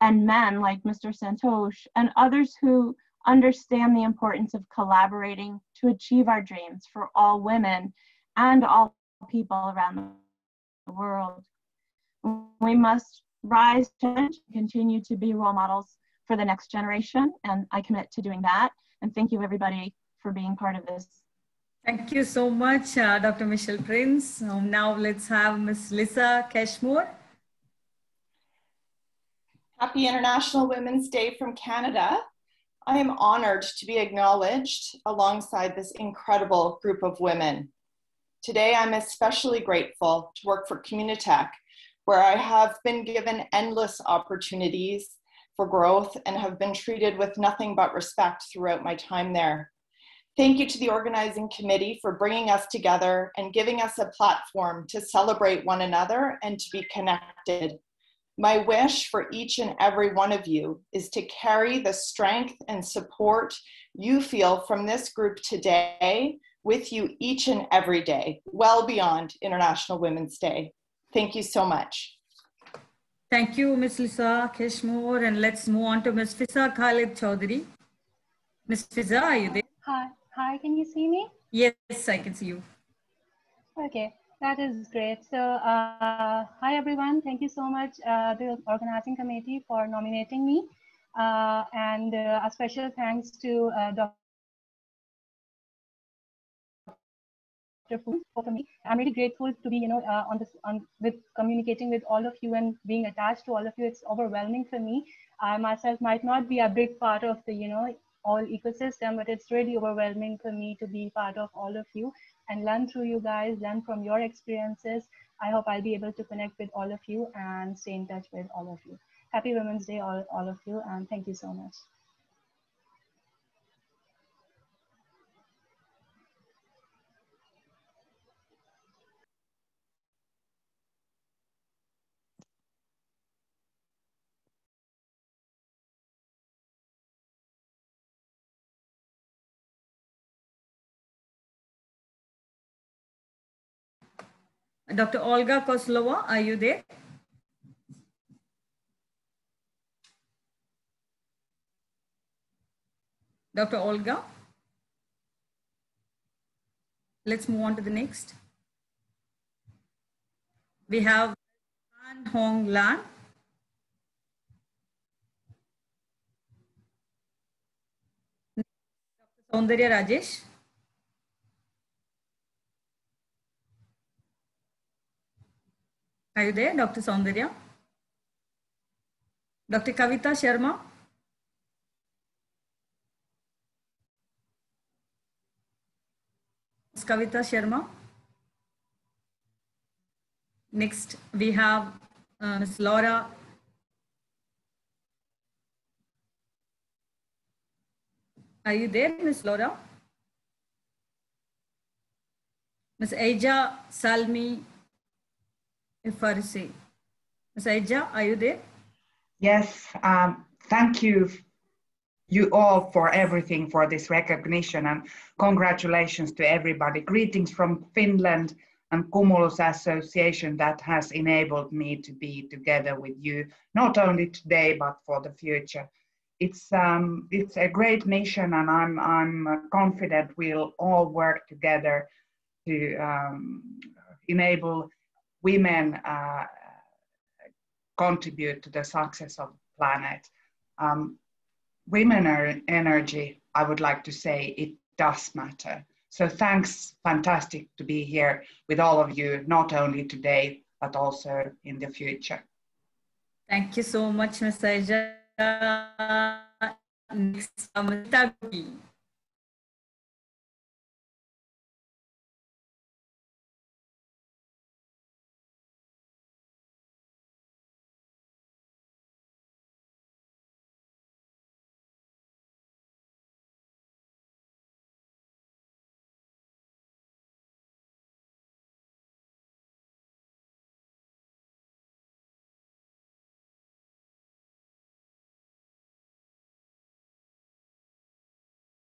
and men like Mr. Santosh and others who understand the importance of collaborating to achieve our dreams for all women and all people around the world. We must rise to continue to be role models for the next generation, and I commit to doing that. And thank you, everybody, for being part of this. Thank you so much, uh, Dr. Michelle Prince. Um, now let's have Ms. Lisa Cashmore. Happy International Women's Day from Canada. I am honored to be acknowledged alongside this incredible group of women. Today, I'm especially grateful to work for Communitech, where I have been given endless opportunities for growth and have been treated with nothing but respect throughout my time there. Thank you to the organizing committee for bringing us together and giving us a platform to celebrate one another and to be connected. My wish for each and every one of you is to carry the strength and support you feel from this group today with you each and every day, well beyond International Women's Day. Thank you so much. Thank you, Ms. Lisa Cashmore. And let's move on to Ms. Fiza Khalid Chaudhary. Ms. Fiza, are you there? Hi, hi, can you see me? Yes, I can see you. Okay. That is great. So, uh, hi everyone. Thank you so much, uh, the organizing committee, for nominating me, uh, and uh, a special thanks to uh, Dr. Fu for me. I'm really grateful to be, you know, uh, on this, on with communicating with all of you and being attached to all of you. It's overwhelming for me. I myself might not be a big part of the, you know, all ecosystem, but it's really overwhelming for me to be part of all of you and learn through you guys, learn from your experiences. I hope I'll be able to connect with all of you and stay in touch with all of you. Happy Women's Day, all, all of you, and thank you so much. Dr. Olga Koslova, are you there? Dr. Olga? Let's move on to the next. We have Han Hong Lan. Dr. Rajesh. Are you there, Dr. Soundarya? Dr. Kavita Sharma? Ms. Kavita Sharma? Next, we have uh, Ms. Laura. Are you there, Ms. Laura? Ms. Aja Salmi Farsi. Ms. Aja, are you there? Yes, um, thank you, you all for everything for this recognition and congratulations to everybody. Greetings from Finland and Cumulus Association that has enabled me to be together with you, not only today, but for the future. It's, um, it's a great mission and I'm, I'm confident we'll all work together to um, enable women uh, contribute to the success of the planet. Um, women are energy, I would like to say it does matter. So thanks, fantastic to be here with all of you, not only today, but also in the future. Thank you so much, Ms. Aja. Next,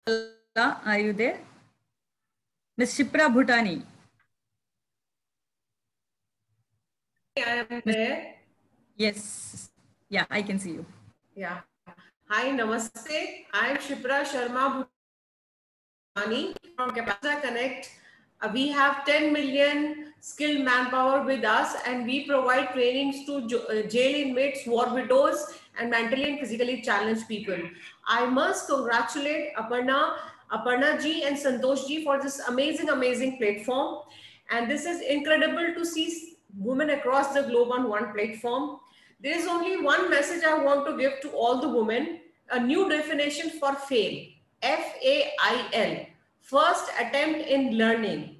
are you there? Ms. Shipra Bhutani. I am there. Yes. Yeah, I can see you. Yeah. Hi, Namaste. I am Shipra Sharma Bhutani from Capacita Connect. Uh, we have 10 million skilled manpower with us and we provide trainings to uh, jail inmates, war widows and mentally and physically challenged people. I must congratulate Aparna Aparna ji and Santosh ji for this amazing, amazing platform. And this is incredible to see women across the globe on one platform. There is only one message I want to give to all the women, a new definition for fail, F-A-I-L, first attempt in learning,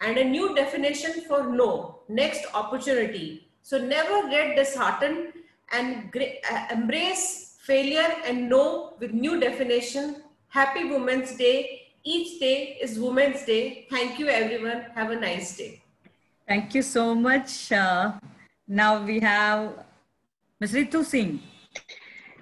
and a new definition for no, next opportunity. So never get disheartened and uh, embrace failure and know with new definition Happy Women's Day. Each day is Women's Day. Thank you, everyone. Have a nice day. Thank you so much. Uh, now we have Ms. Ritu Singh.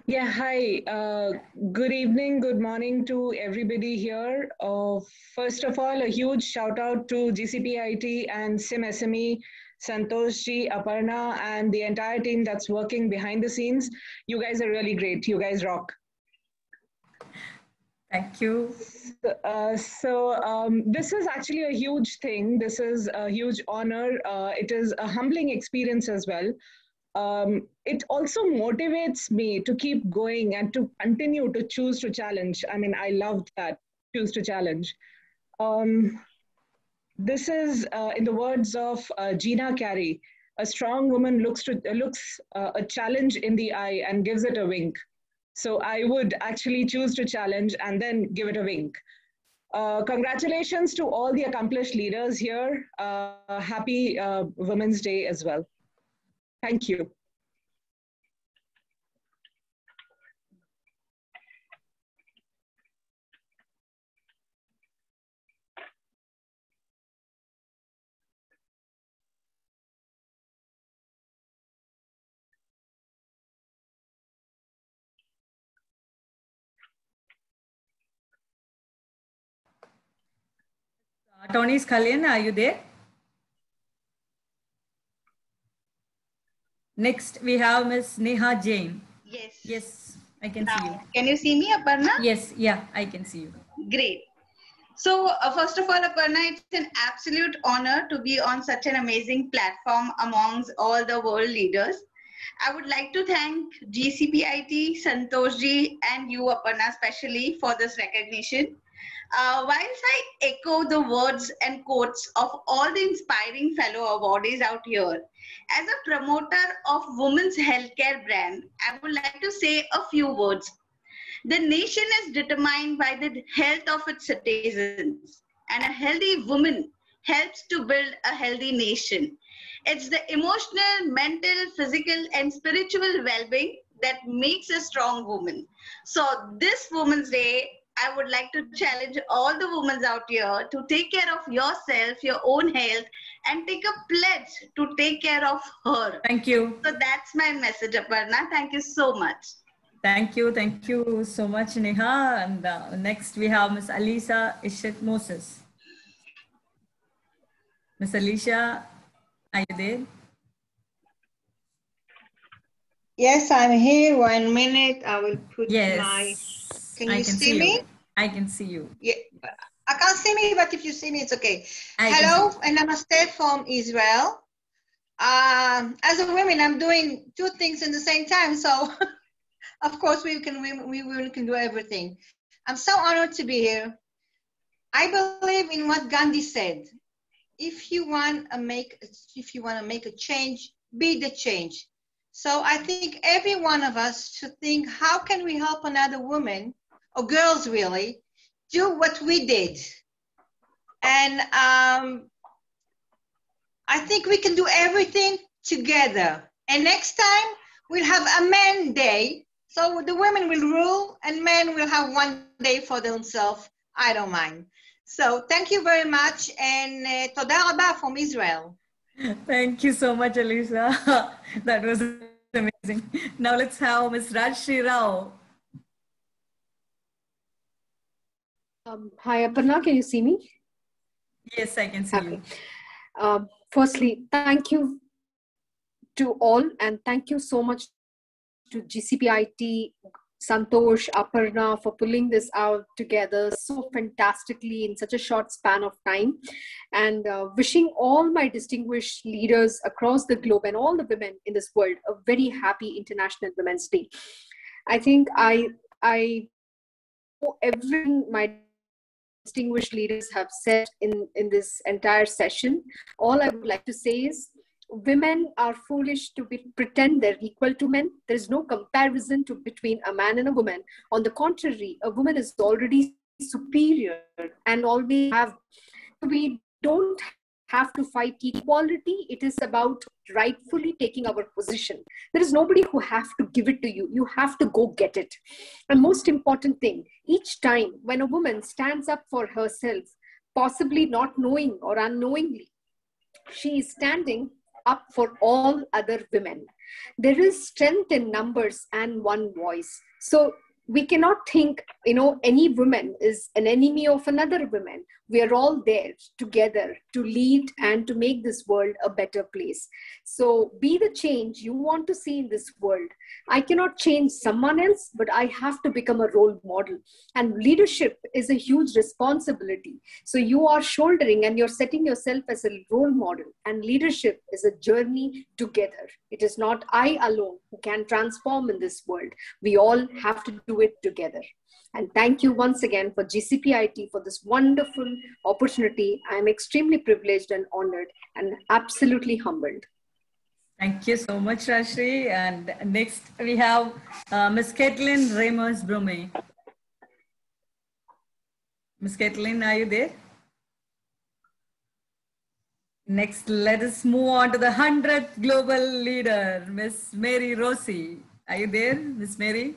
Yeah, hi. Uh, good evening, good morning to everybody here. Uh, first of all, a huge shout out to GCPIT and CIMSME, Santosh ji, Aparna, and the entire team that's working behind the scenes. You guys are really great. You guys rock. Thank you. Uh, so um, this is actually a huge thing. This is a huge honor. Uh, it is a humbling experience as well. Um, it also motivates me to keep going and to continue to choose to challenge. I mean, I loved that, choose to challenge. Um, this is, uh, in the words of uh, Gina Carey, a strong woman looks, to, looks uh, a challenge in the eye and gives it a wink. So I would actually choose to challenge and then give it a wink. Uh, congratulations to all the accomplished leaders here. Uh, happy uh, Women's Day as well. Thank you. Tony Scullion, are you there? Next, we have Miss Neha Jain. Yes. Yes, I can see you. Can you see me, Aparna? Yes, yeah, I can see you. Great. So, uh, first of all, Aparna, it's an absolute honor to be on such an amazing platform amongst all the world leaders. I would like to thank GCPIT, Santoshji, and you, Aparna, especially for this recognition. Uh, whilst I echo the words and quotes of all the inspiring fellow awardees out here, as a promoter of women's healthcare brand, I would like to say a few words. The nation is determined by the health of its citizens, and a healthy woman helps to build a healthy nation. It's the emotional, mental, physical, and spiritual well being that makes a strong woman. So, this Women's Day, I would like to challenge all the women out here to take care of yourself, your own health, and take a pledge to take care of her. Thank you. So that's my message, Aparna. Thank you so much. Thank you. Thank you so much, Neha. And uh, next we have Miss Alisa Ishit Moses. Miss Alicia, are you there? Yes, I'm here. One minute. I will put Yes. my. Can I you can see, see me? you. I can see you. Yeah, I can't see me, but if you see me, it's okay. I Hello and namaste from Israel. Um, as a woman, I'm doing two things in the same time, so [laughs] of course we can we, we can do everything. I'm so honored to be here. I believe in what Gandhi said. If you want to make if you want to make a change, be the change. So I think every one of us should think, how can we help another woman or girls really do what we did? And um, I think we can do everything together. And next time we'll have a man day. So the women will rule and men will have one day for themselves. I don't mind. So thank you very much. And uh, toda rabah from Israel. Thank you so much, Alisa. [laughs] that was amazing. Now let's have Miss Rajshri Rao. Um, hi, Aparna, can you see me? Yes, I can see you. Um, firstly, thank you to all, and thank you so much to GCPIT, Santosh, Aparna for pulling this out together so fantastically in such a short span of time. And uh, wishing all my distinguished leaders across the globe and all the women in this world a very happy International Women's Day. I think I I everything my distinguished leaders have said in, in this entire session. All I would like to say is women are foolish to be, pretend they're equal to men. There's no comparison to between a man and a woman. On the contrary, a woman is already superior and always have we don't have to fight equality. It is about rightfully taking our position. There is nobody who have to give it to you. You have to go get it. And most important thing, each time when a woman stands up for herself, possibly not knowing or unknowingly, she is standing up for all other women. There is strength in numbers and one voice. So we cannot think, you know, any woman is an enemy of another woman. We are all there together to lead and to make this world a better place. So be the change you want to see in this world. I cannot change someone else, but I have to become a role model. And leadership is a huge responsibility. So you are shouldering and you're setting yourself as a role model. And leadership is a journey together. It is not I alone who can transform in this world. We all have to do it together. And thank you once again for GCPIT for this wonderful opportunity. I am extremely privileged and honored and absolutely humbled. Thank you so much, Rajshri. And next we have uh, Miss Caitlin Ramos Brome. Miss Kathleen, are you there? Next, let us move on to the 100th global leader, Miss Mary Rossi. Are you there, Miss Mary?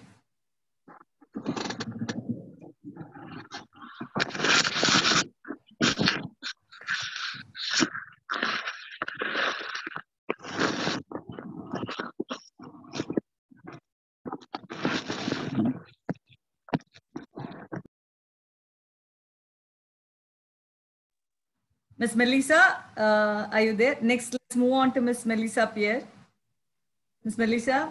Miss Melissa, uh, are you there? Next, let's move on to Miss Melissa Pierre. Miss Melissa,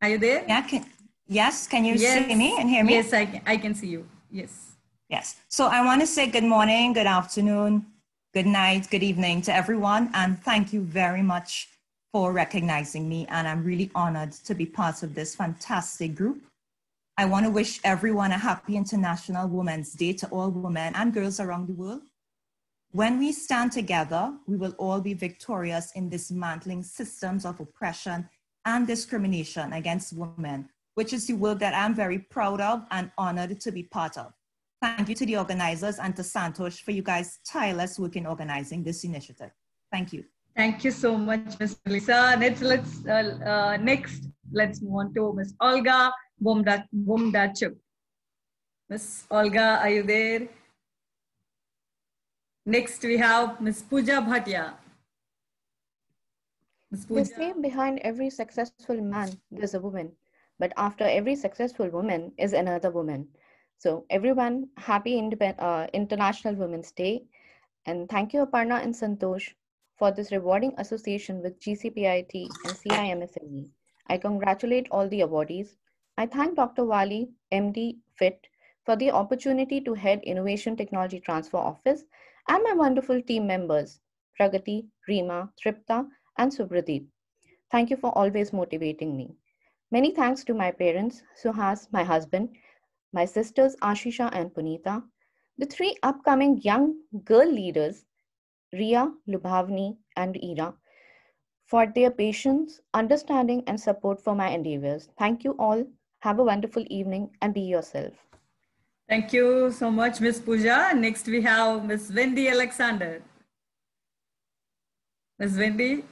are you there? Yeah, can, yes, can you see me and hear me? Yes, I can, I can see you. Yes. Yes. So I want to say good morning, good afternoon, good night, good evening to everyone. And thank you very much for recognizing me. And I'm really honored to be part of this fantastic group. I want to wish everyone a happy International Women's Day to all women and girls around the world. When we stand together, we will all be victorious in dismantling systems of oppression and discrimination against women, which is the work that I'm very proud of and honored to be part of. Thank you to the organizers and to Santosh for you guys' tireless work in organizing this initiative. Thank you. Thank you so much, Ms. Lisa. Next, let's, uh, uh, next, let's move on to Ms. Olga Bomdachuk. Ms. Olga, are you there? Next, we have Ms. Pooja Bhatia. Ms. They say behind every successful man, there's a woman. But after every successful woman is another woman. So everyone, happy Indep uh, International Women's Day. And thank you, Aparna and Santosh, for this rewarding association with GCPIT and CIMSME. I congratulate all the awardees. I thank Dr. Wali, MD, FIT, for the opportunity to head Innovation Technology Transfer Office and my wonderful team members, Pragati, Rima, Tripta, and Subradeep. Thank you for always motivating me. Many thanks to my parents, Suhas, my husband, my sisters Ashisha and Punita, the three upcoming young girl leaders, Ria, Lubhavni, and Ira, for their patience, understanding, and support for my endeavors. Thank you all. Have a wonderful evening and be yourself. Thank you so much, Ms. Pooja. Next, we have Ms. Wendy Alexander. Ms. Wendy.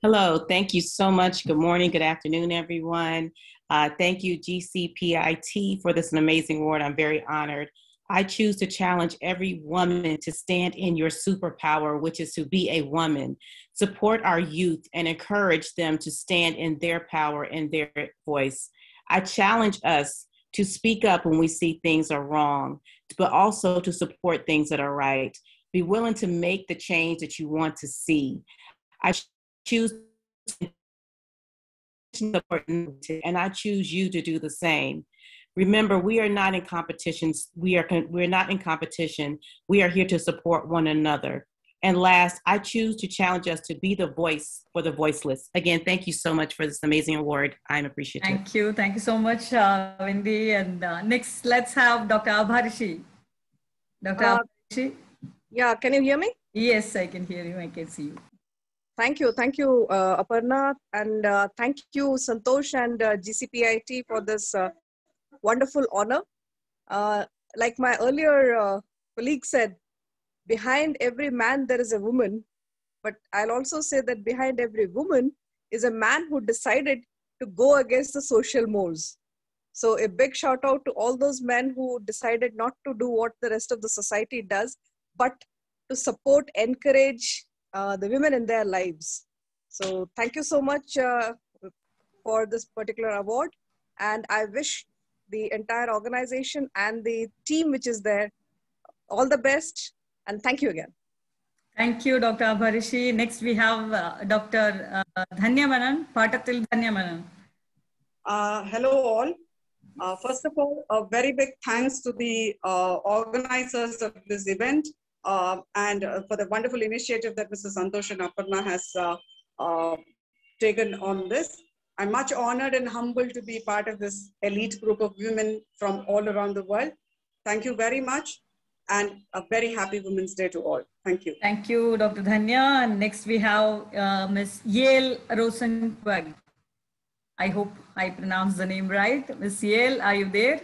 Hello, thank you so much. Good morning, good afternoon, everyone. Uh, thank you, GCPIT, for this amazing award. I'm very honored. I choose to challenge every woman to stand in your superpower, which is to be a woman. Support our youth and encourage them to stand in their power and their voice. I challenge us to speak up when we see things are wrong, but also to support things that are right. Be willing to make the change that you want to see. I choose and I choose you to do the same. Remember, we are not in competitions. We are we're not in competition. We are here to support one another. And last, I choose to challenge us to be the voice for the voiceless. Again, thank you so much for this amazing award. I'm appreciative. Thank you. Thank you so much, uh, Wendy. And uh, next, let's have Dr. Abharishi. Dr. Uh, Abharishi. Yeah, can you hear me? Yes, I can hear you. I can see you. Thank you. Thank you, uh, Aparna. And uh, thank you, Santosh and uh, GCPIT for this uh, wonderful honor. Uh, like my earlier uh, colleague said, behind every man there is a woman but i'll also say that behind every woman is a man who decided to go against the social molds so a big shout out to all those men who decided not to do what the rest of the society does but to support encourage uh, the women in their lives. So thank you so much uh, for this particular award and i wish the entire organization and the team which is there all the best and thank you again. Thank you, Dr. Abharishi. Next, we have uh, Dr. Uh, Dhanyamanan, Patatil Dhanyamanan. Uh, hello, all. Uh, first of all, a very big thanks to the uh, organizers of this event uh, and uh, for the wonderful initiative that Mr. Santosh and Aparna has taken on this. I'm much honored and humbled to be part of this elite group of women from all around the world. Thank you very much and a very happy Women's Day to all. Thank you. Thank you, Dr. Dhanya. And next we have uh, Ms. Yale Rosenberg. I hope I pronounced the name right. Ms. Yale, are you there?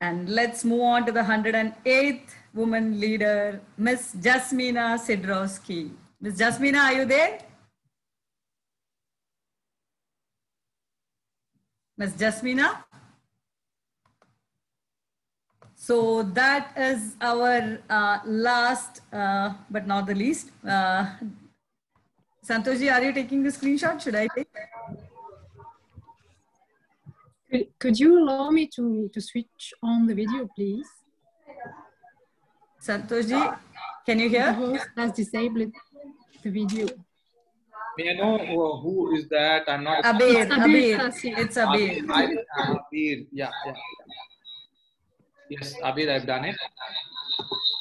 And let's move on to the 108th woman leader, Miss Jasmina Sidrowski. Miss Jasmina, are you there? Miss Jasmina? So that is our uh, last, uh, but not the least. Uh, Santoshji, are you taking the screenshot? Should I take? Could, could you allow me to, to switch on the video, please? Santoshji, can you hear? The host has disabled the video. May I know uh, who is that? I'm not. Abir, Abir Abir. It's Abir. Abir, Abir. Yeah, yeah. Yes, Abir, I've done it.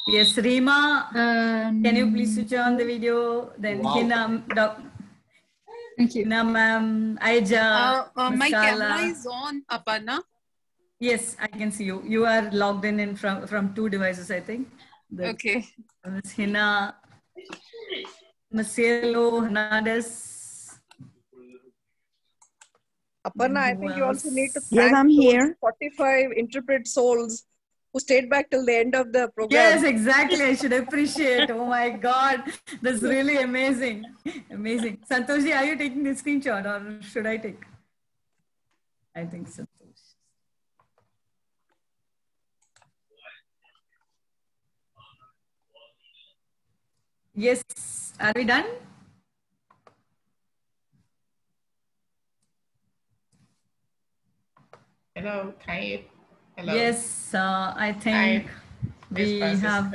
Yes, Rima, can you please switch on the video? Then Wow. Hina, doc, Thank you. Hina ma'am, Aija, Uh, uh, my camera is on, Aparna. Yes, I can see you. You are logged in, in from, from two devices, I think. The- Okay. Miss Hina, Miss Cielo Hernandez. Aparna, I think you also need to Yes, thank I'm here. 45 interpret souls who stayed back till the end of the program. Yes, exactly. I should appreciate. Oh my God, that's really amazing. Amazing. Santoshji, are you taking the screenshot or should I take? I think Santosh. Yes, are we done? Hello, Taib. Hello. Yes, uh, I think we Miss have.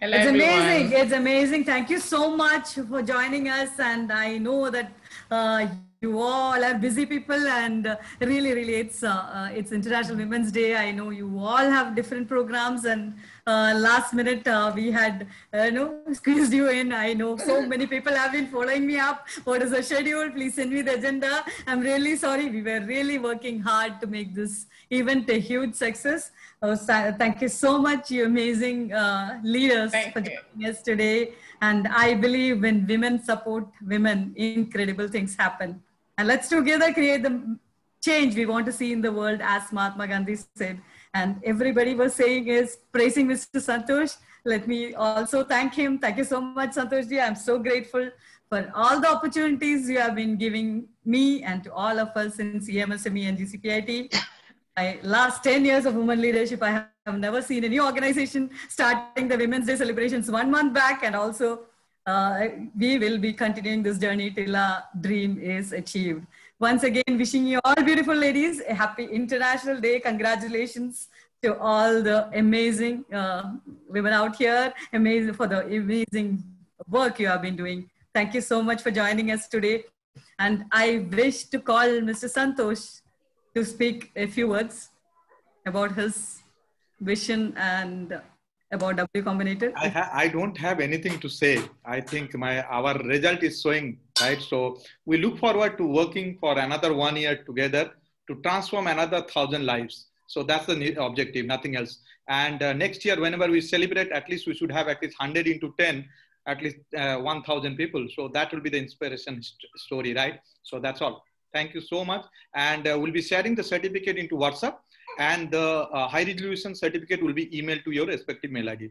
Hello, it's everyone. amazing. It's amazing. Thank you so much for joining us. And I know that uh, you all are busy people, and uh, really, really, it's uh, uh, it's International Women's Day. I know you all have different programs, and uh, last minute uh, we had uh, you know [laughs] squeezed you in. I know so many people have been following me up. What is the schedule? Please send me the agenda. I'm really sorry. We were really working hard to make this event a huge success. Uh, thank you so much, you amazing uh, leaders for joining us today. And I believe when women support women, incredible things happen. And let's together create the change we want to see in the world, as Mahatma Gandhi said. And everybody was saying is praising Mr. Santosh. Let me also thank him. Thank you so much, Santoshji. I'm so grateful for all the opportunities you have been giving me and to all of us in CIMSME and GCPIT. My last 10 years of women leadership, I have never seen any organization starting the Women's Day celebrations one month back. And also, uh, we will be continuing this journey till our dream is achieved. Once again, wishing you all beautiful ladies a happy International Day. Congratulations to all the amazing uh, women out here, amazing for the amazing work you have been doing. Thank you so much for joining us today. And I wish to call Mr. Santosh to speak a few words about his vision and about W Combinator. I, ha- I don't have anything to say. I think my our result is showing right. So we look forward to working for another one year together to transform another thousand lives. So that's the objective, nothing else. And uh, next year, whenever we celebrate, at least we should have at least 100 into 10, at least uh, 1,000 people. So that will be the inspiration st- story, right? So that's all. Thank you so much. And uh, we'll be sharing the certificate into WhatsApp and the uh, high resolution certificate will be emailed to your respective mail ID.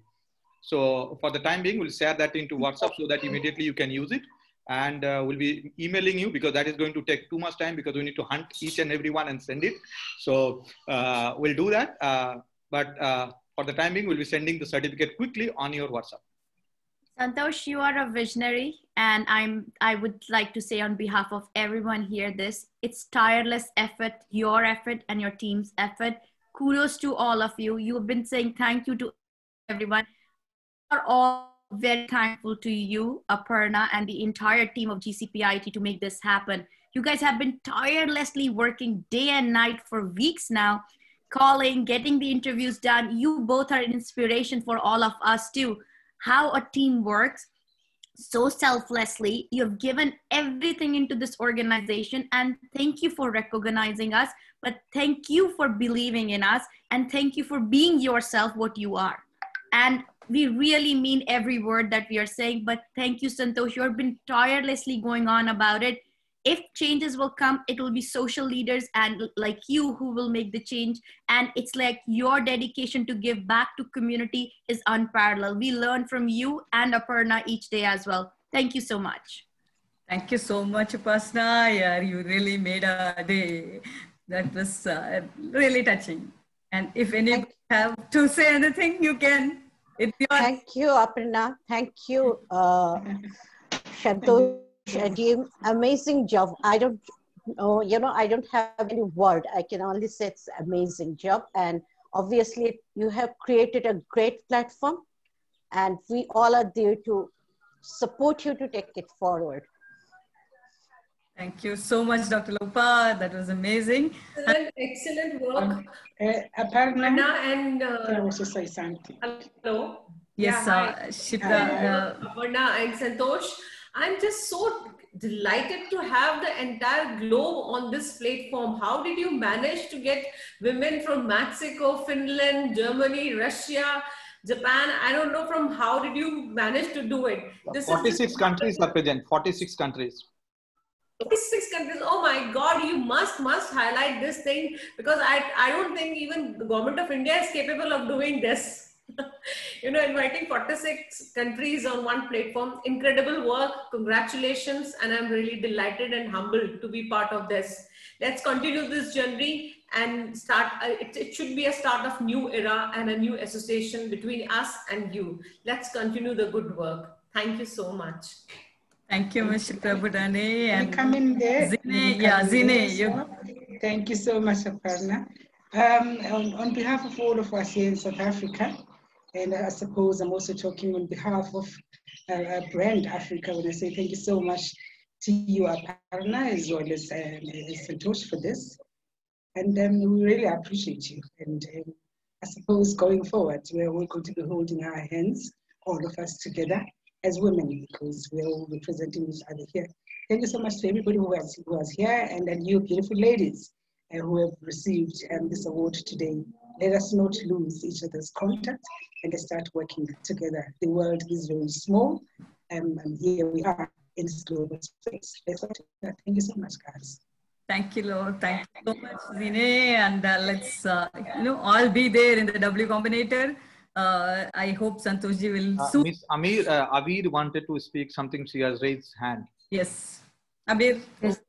So for the time being, we'll share that into WhatsApp so that immediately you can use it. And uh, we'll be emailing you because that is going to take too much time because we need to hunt each and every one and send it. So uh, we'll do that. Uh, but uh, for the time being, we'll be sending the certificate quickly on your WhatsApp. Santosh, you are a visionary, and I'm. I would like to say on behalf of everyone here, this it's tireless effort, your effort and your team's effort. Kudos to all of you. You have been saying thank you to everyone. We are all very thankful to you, Aparna, and the entire team of GCPIT to make this happen. You guys have been tirelessly working day and night for weeks now, calling, getting the interviews done. You both are an inspiration for all of us too how a team works so selflessly. You have given everything into this organization, and thank you for recognizing us. But thank you for believing in us, and thank you for being yourself what you are. And we really mean every word that we are saying. But thank you, Santosh. You have been tirelessly going on about it. If changes will come it will be social leaders and like you who will make the change. And it's like your dedication to give back to community is unparalleled. We learn from you and aparna each day as well. Thank you so much. Thank you so much Upasana. Yeah you really made a day that was uh, really touching. And if any have to say anything you can. Thank you, Aparna. Thank you, uh, [laughs] Santosh and. Amazing job. I don't know, you know, I don't have any word. I can only say it's amazing job. And obviously, you have created a great platform, and we all are there to support you to take it forward. Thank you so much, Dr. Lopa. That was amazing. Excellent, excellent work. Um, uh, Aparna, and uh, I want to say something. Hello. Yes, yeah, uh, Shipra. Uh, Aparna and Santosh. I'm just so delighted to have the entire globe on this platform. How did you manage to get women from Mexico, Finland, Germany, Russia, Japan? I don't know from how did you manage to do it? This 46 countries are present, 46 countries. 46 countries oh my god you must must highlight this thing because i i don't think even the government of india is capable of doing this you know inviting 46 countries on one platform incredible work congratulations and i'm really delighted and humbled to be part of this let's continue this journey and start uh, it, it should be a start of new era and a new association between us and you let's continue the good work thank you so much Thank you, Mr. Prabhudani. And come in there. Zine, yeah, Zine. You... Thank you so much, Aparna. Um, on, on, behalf of all of us here in South Africa, and I suppose I'm also talking on behalf of uh, Brand Africa when I say thank you so much to you, Aparna, as well as, um, Santosh for this. And um, we really appreciate you. And um, I suppose going forward, we're all going to be holding our hands, all of us together, as women because we're all representing each other here. Thank you so much to everybody who was, who was here and then you beautiful ladies uh, who have received um, this award today. Let us not lose each other's contact and start working together. The world is very small um, and here we are in this global space. Thank you so much, guys. Thank you, Lord. Thank you so much, Zine. And uh, let's, uh, you know, all be there in the W Combinator uh, I hope Santoshji will uh, soon. Miss Abir, uh, Abir wanted to speak something. She has raised hand. Yes. Abir. Yes.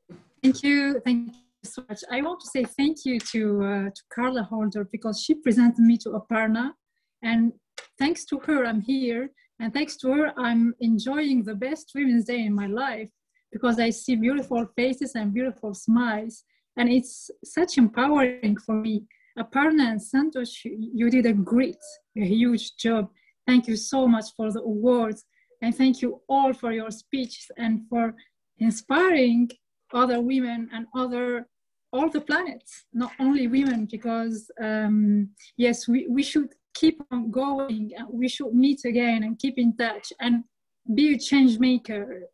Thank you. Thank you so much. I want to say thank you to, uh, to Carla Holder because she presented me to Aparna. And thanks to her, I'm here. And thanks to her, I'm enjoying the best Women's Day in my life because I see beautiful faces and beautiful smiles. And it's such empowering for me Aparna and Santosh, you did a great, a huge job. Thank you so much for the awards. And thank you all for your speeches and for inspiring other women and other, all the planets, not only women, because um, yes, we, we should keep on going. We should meet again and keep in touch and be a change maker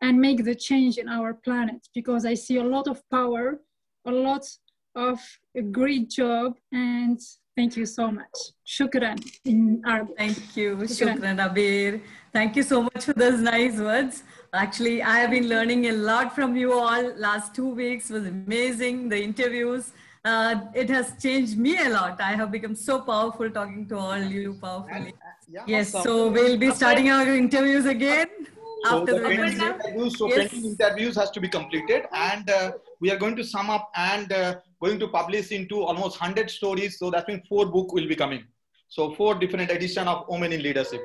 and make the change in our planet because I see a lot of power, a lot of a great job and thank you so much. Shukran in Arabic. Thank you. Shukran, Abir. Thank you so much for those nice words. Actually, I have been learning a lot from you all. Last two weeks was amazing. The interviews, uh, it has changed me a lot. I have become so powerful talking to all you powerfully. Yeah, yes, so we'll be starting our interviews again. So after the the interviews, so Yes. pending interviews has to be completed, and uh, we are going to sum up and uh, going to publish into almost hundred stories. So that means four book will be coming. So four different edition of Women in Leadership.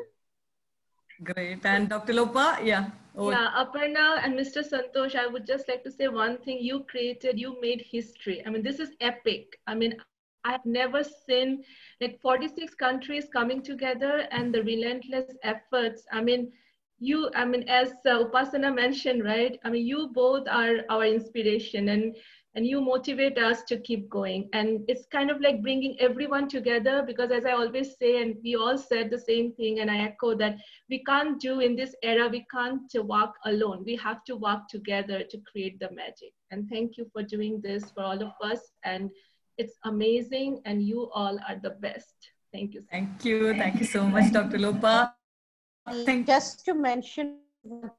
Great. And Dr. Lopa, yeah. Over. Yeah, Aparna and Mr. Santosh, I would just like to say one thing. You created, you made history. I mean, this is epic. I mean, I've never seen like 46 countries coming together and the relentless efforts. I mean, you, I mean, as uh, Upasana mentioned, right? I mean, you both are our inspiration and and you motivate us to keep going. And it's kind of like bringing everyone together because, as I always say, and we all said the same thing, and I echo that we can't do in this era, we can't walk alone. We have to work together to create the magic. And thank you for doing this for all of us. And it's amazing, and you all are the best. Thank you. Thank you. Thank you so much, Dr. Lopa. Thank Just to mention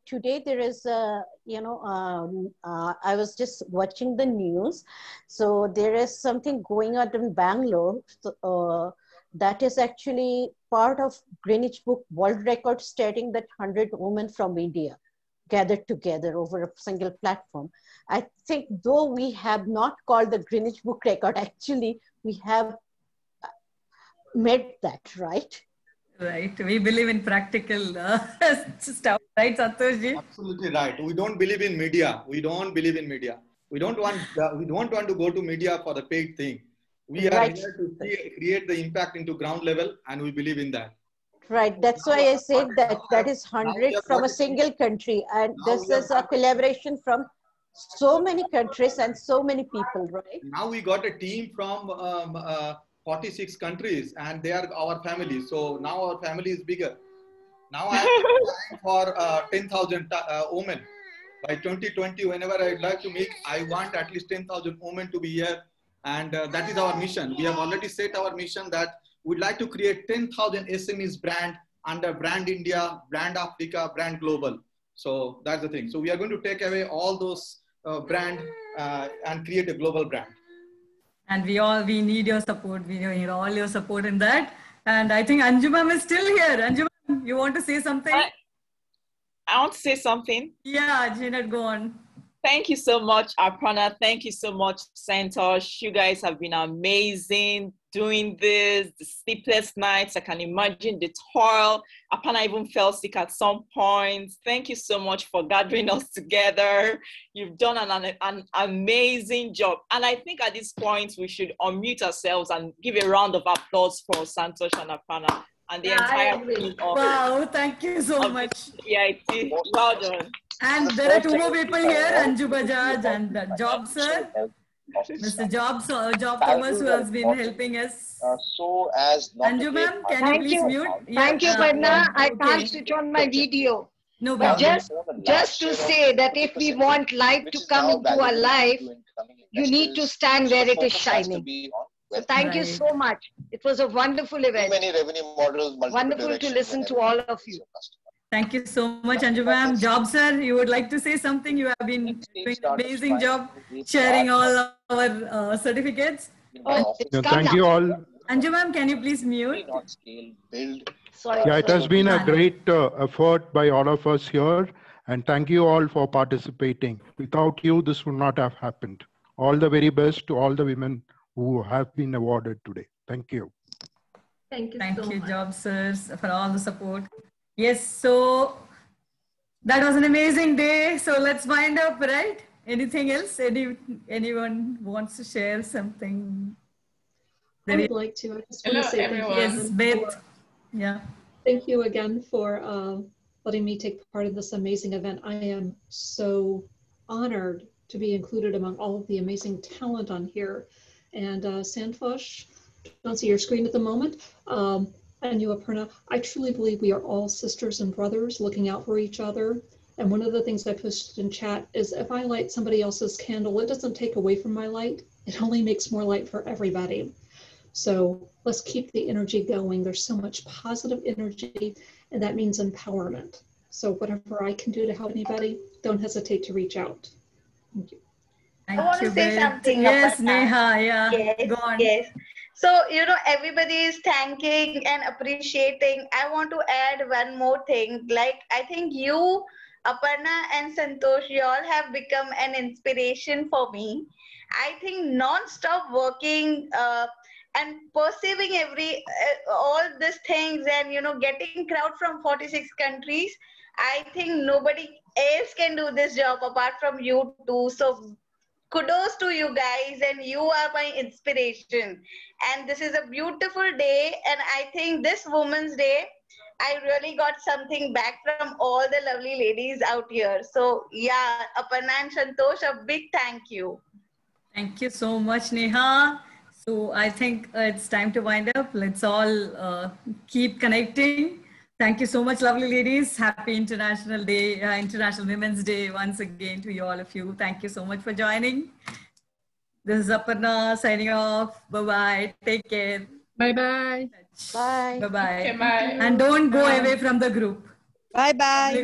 today there is a, you know, um, uh, I was just watching the news. So there is something going on in Bangalore uh, that is actually part of Greenwich Book World Record stating that 100 women from India gathered together over a single platform. I think though we have not called the Greenwich Book Record, actually we have made that, right? Right. We believe in practical uh, [laughs] stuff, right, Santoshji? Absolutely right. We don't believe in media. We don't believe in media. We don't want. Uh, we don't want to go to media for the paid thing. We are Right. here to see, create the impact into ground level, and we believe in that. Right. That's why I said that that is 100 from a single country. And this is a collaboration from so many countries and so many people, right? Now we got a team from um, uh, 46 countries, and they are our family. So now our family is bigger. Now I [laughs] am for uh, 10,000 uh, women by 2020. Whenever I'd like to make, I want at least 10,000 women to be here, and uh, that is our mission. We have already set our mission that we'd like to create 10,000 SMEs brand under Brand India, Brand Africa, Brand Global. So that's the thing. So we are going to take away all those uh, brand uh, and create a global brand. And we all we need your support. We need all your support in that. And I think Anju ma'am is still here. Anju ma'am, you want to say something? I want to say something. Yeah, Janet, go on. Thank you so much, Aparna. Thank you so much, Santosh. You guys have been amazing doing this, the sleepless nights. I can imagine the toil. Aparna even fell sick at some point. Thank you so much for gathering [laughs] us together. You've done an, an, an amazing job. And I think at this point, we should unmute ourselves and give a round of applause for Santosh and Aparna and the Yeah, entire team of Wow, thank you so much. PIT. Well done. And there are two more people here, Anju Bajaj and uh, Job Sir. Mr. Job, uh, Job Thomas, who has been helping us. Uh, so as not Anju ma'am, can my- you please mute? Thank you, Yeah, Padna. uh, I okay. can't switch on my video. No But just, just to say that if we want light to come into our life, you need to stand where it is shining. So thank you so much. It was a wonderful event. many revenue models, Wonderful to listen to all of you. Thank you so much, Anju ma'am. Job Sir, you would like to say something? You have been doing an amazing job sharing all our uh, certificates. Yeah, thank you all. Anju ma'am, can you please mute? Sorry. Yeah, it has been a great uh, effort by all of us here. And thank you all for participating. Without you, this would not have happened. All the very best to all the women who have been awarded today. Thank you. Thank you Thank so you, much. Job Sirs, for all the support. Yes, so that was an amazing day. So let's wind up, right? Anything else? Any anyone wants to share something? I would like to. I just want to say thank you. Yes, again Beth. for- Yeah. Thank you again for uh, letting me take part in this amazing event. I am so honored to be included among all of the amazing talent on here. And uh, Santosh, don't see your screen at the moment. Um, and you, Aparna, I truly believe we are all sisters and brothers looking out for each other. And one of the things I posted in chat is if I light somebody else's candle, it doesn't take away from my light. It only makes more light for everybody. So let's keep the energy going. There's so much positive energy, and that means empowerment. So whatever I can do to help anybody, don't hesitate to reach out. Thank you. Thank I want you, to say Beth. something. Yes, Aparna. Neha, yeah. Yes, Go on. yes. So, you know, everybody is thanking and appreciating. I want to add one more thing. Like, I think you, Aparna and Santosh, you all have become an inspiration for me. I think non-stop working uh, and perceiving every uh, all these things and you know getting crowd from 46 countries. I think nobody else can do this job apart from you two. So kudos to you guys and you are my inspiration and this is a beautiful day and i think this women's day i really got something back from all the lovely ladies out here so yeah aparna and santosh a big thank you Thank you so much, Neha. So I think it's time to wind up. Let's all uh, keep connecting. Thank you so much, lovely ladies. Happy International Day, uh, International Women's Day once again to you all of you. Thank you so much for joining. This is Aparna signing off. Bye bye. Take care. Bye bye. Bye. Bye bye. Okay, bye. And don't go Bye. away from the group. Bye bye.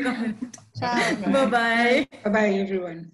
Bye bye. Bye bye, everyone.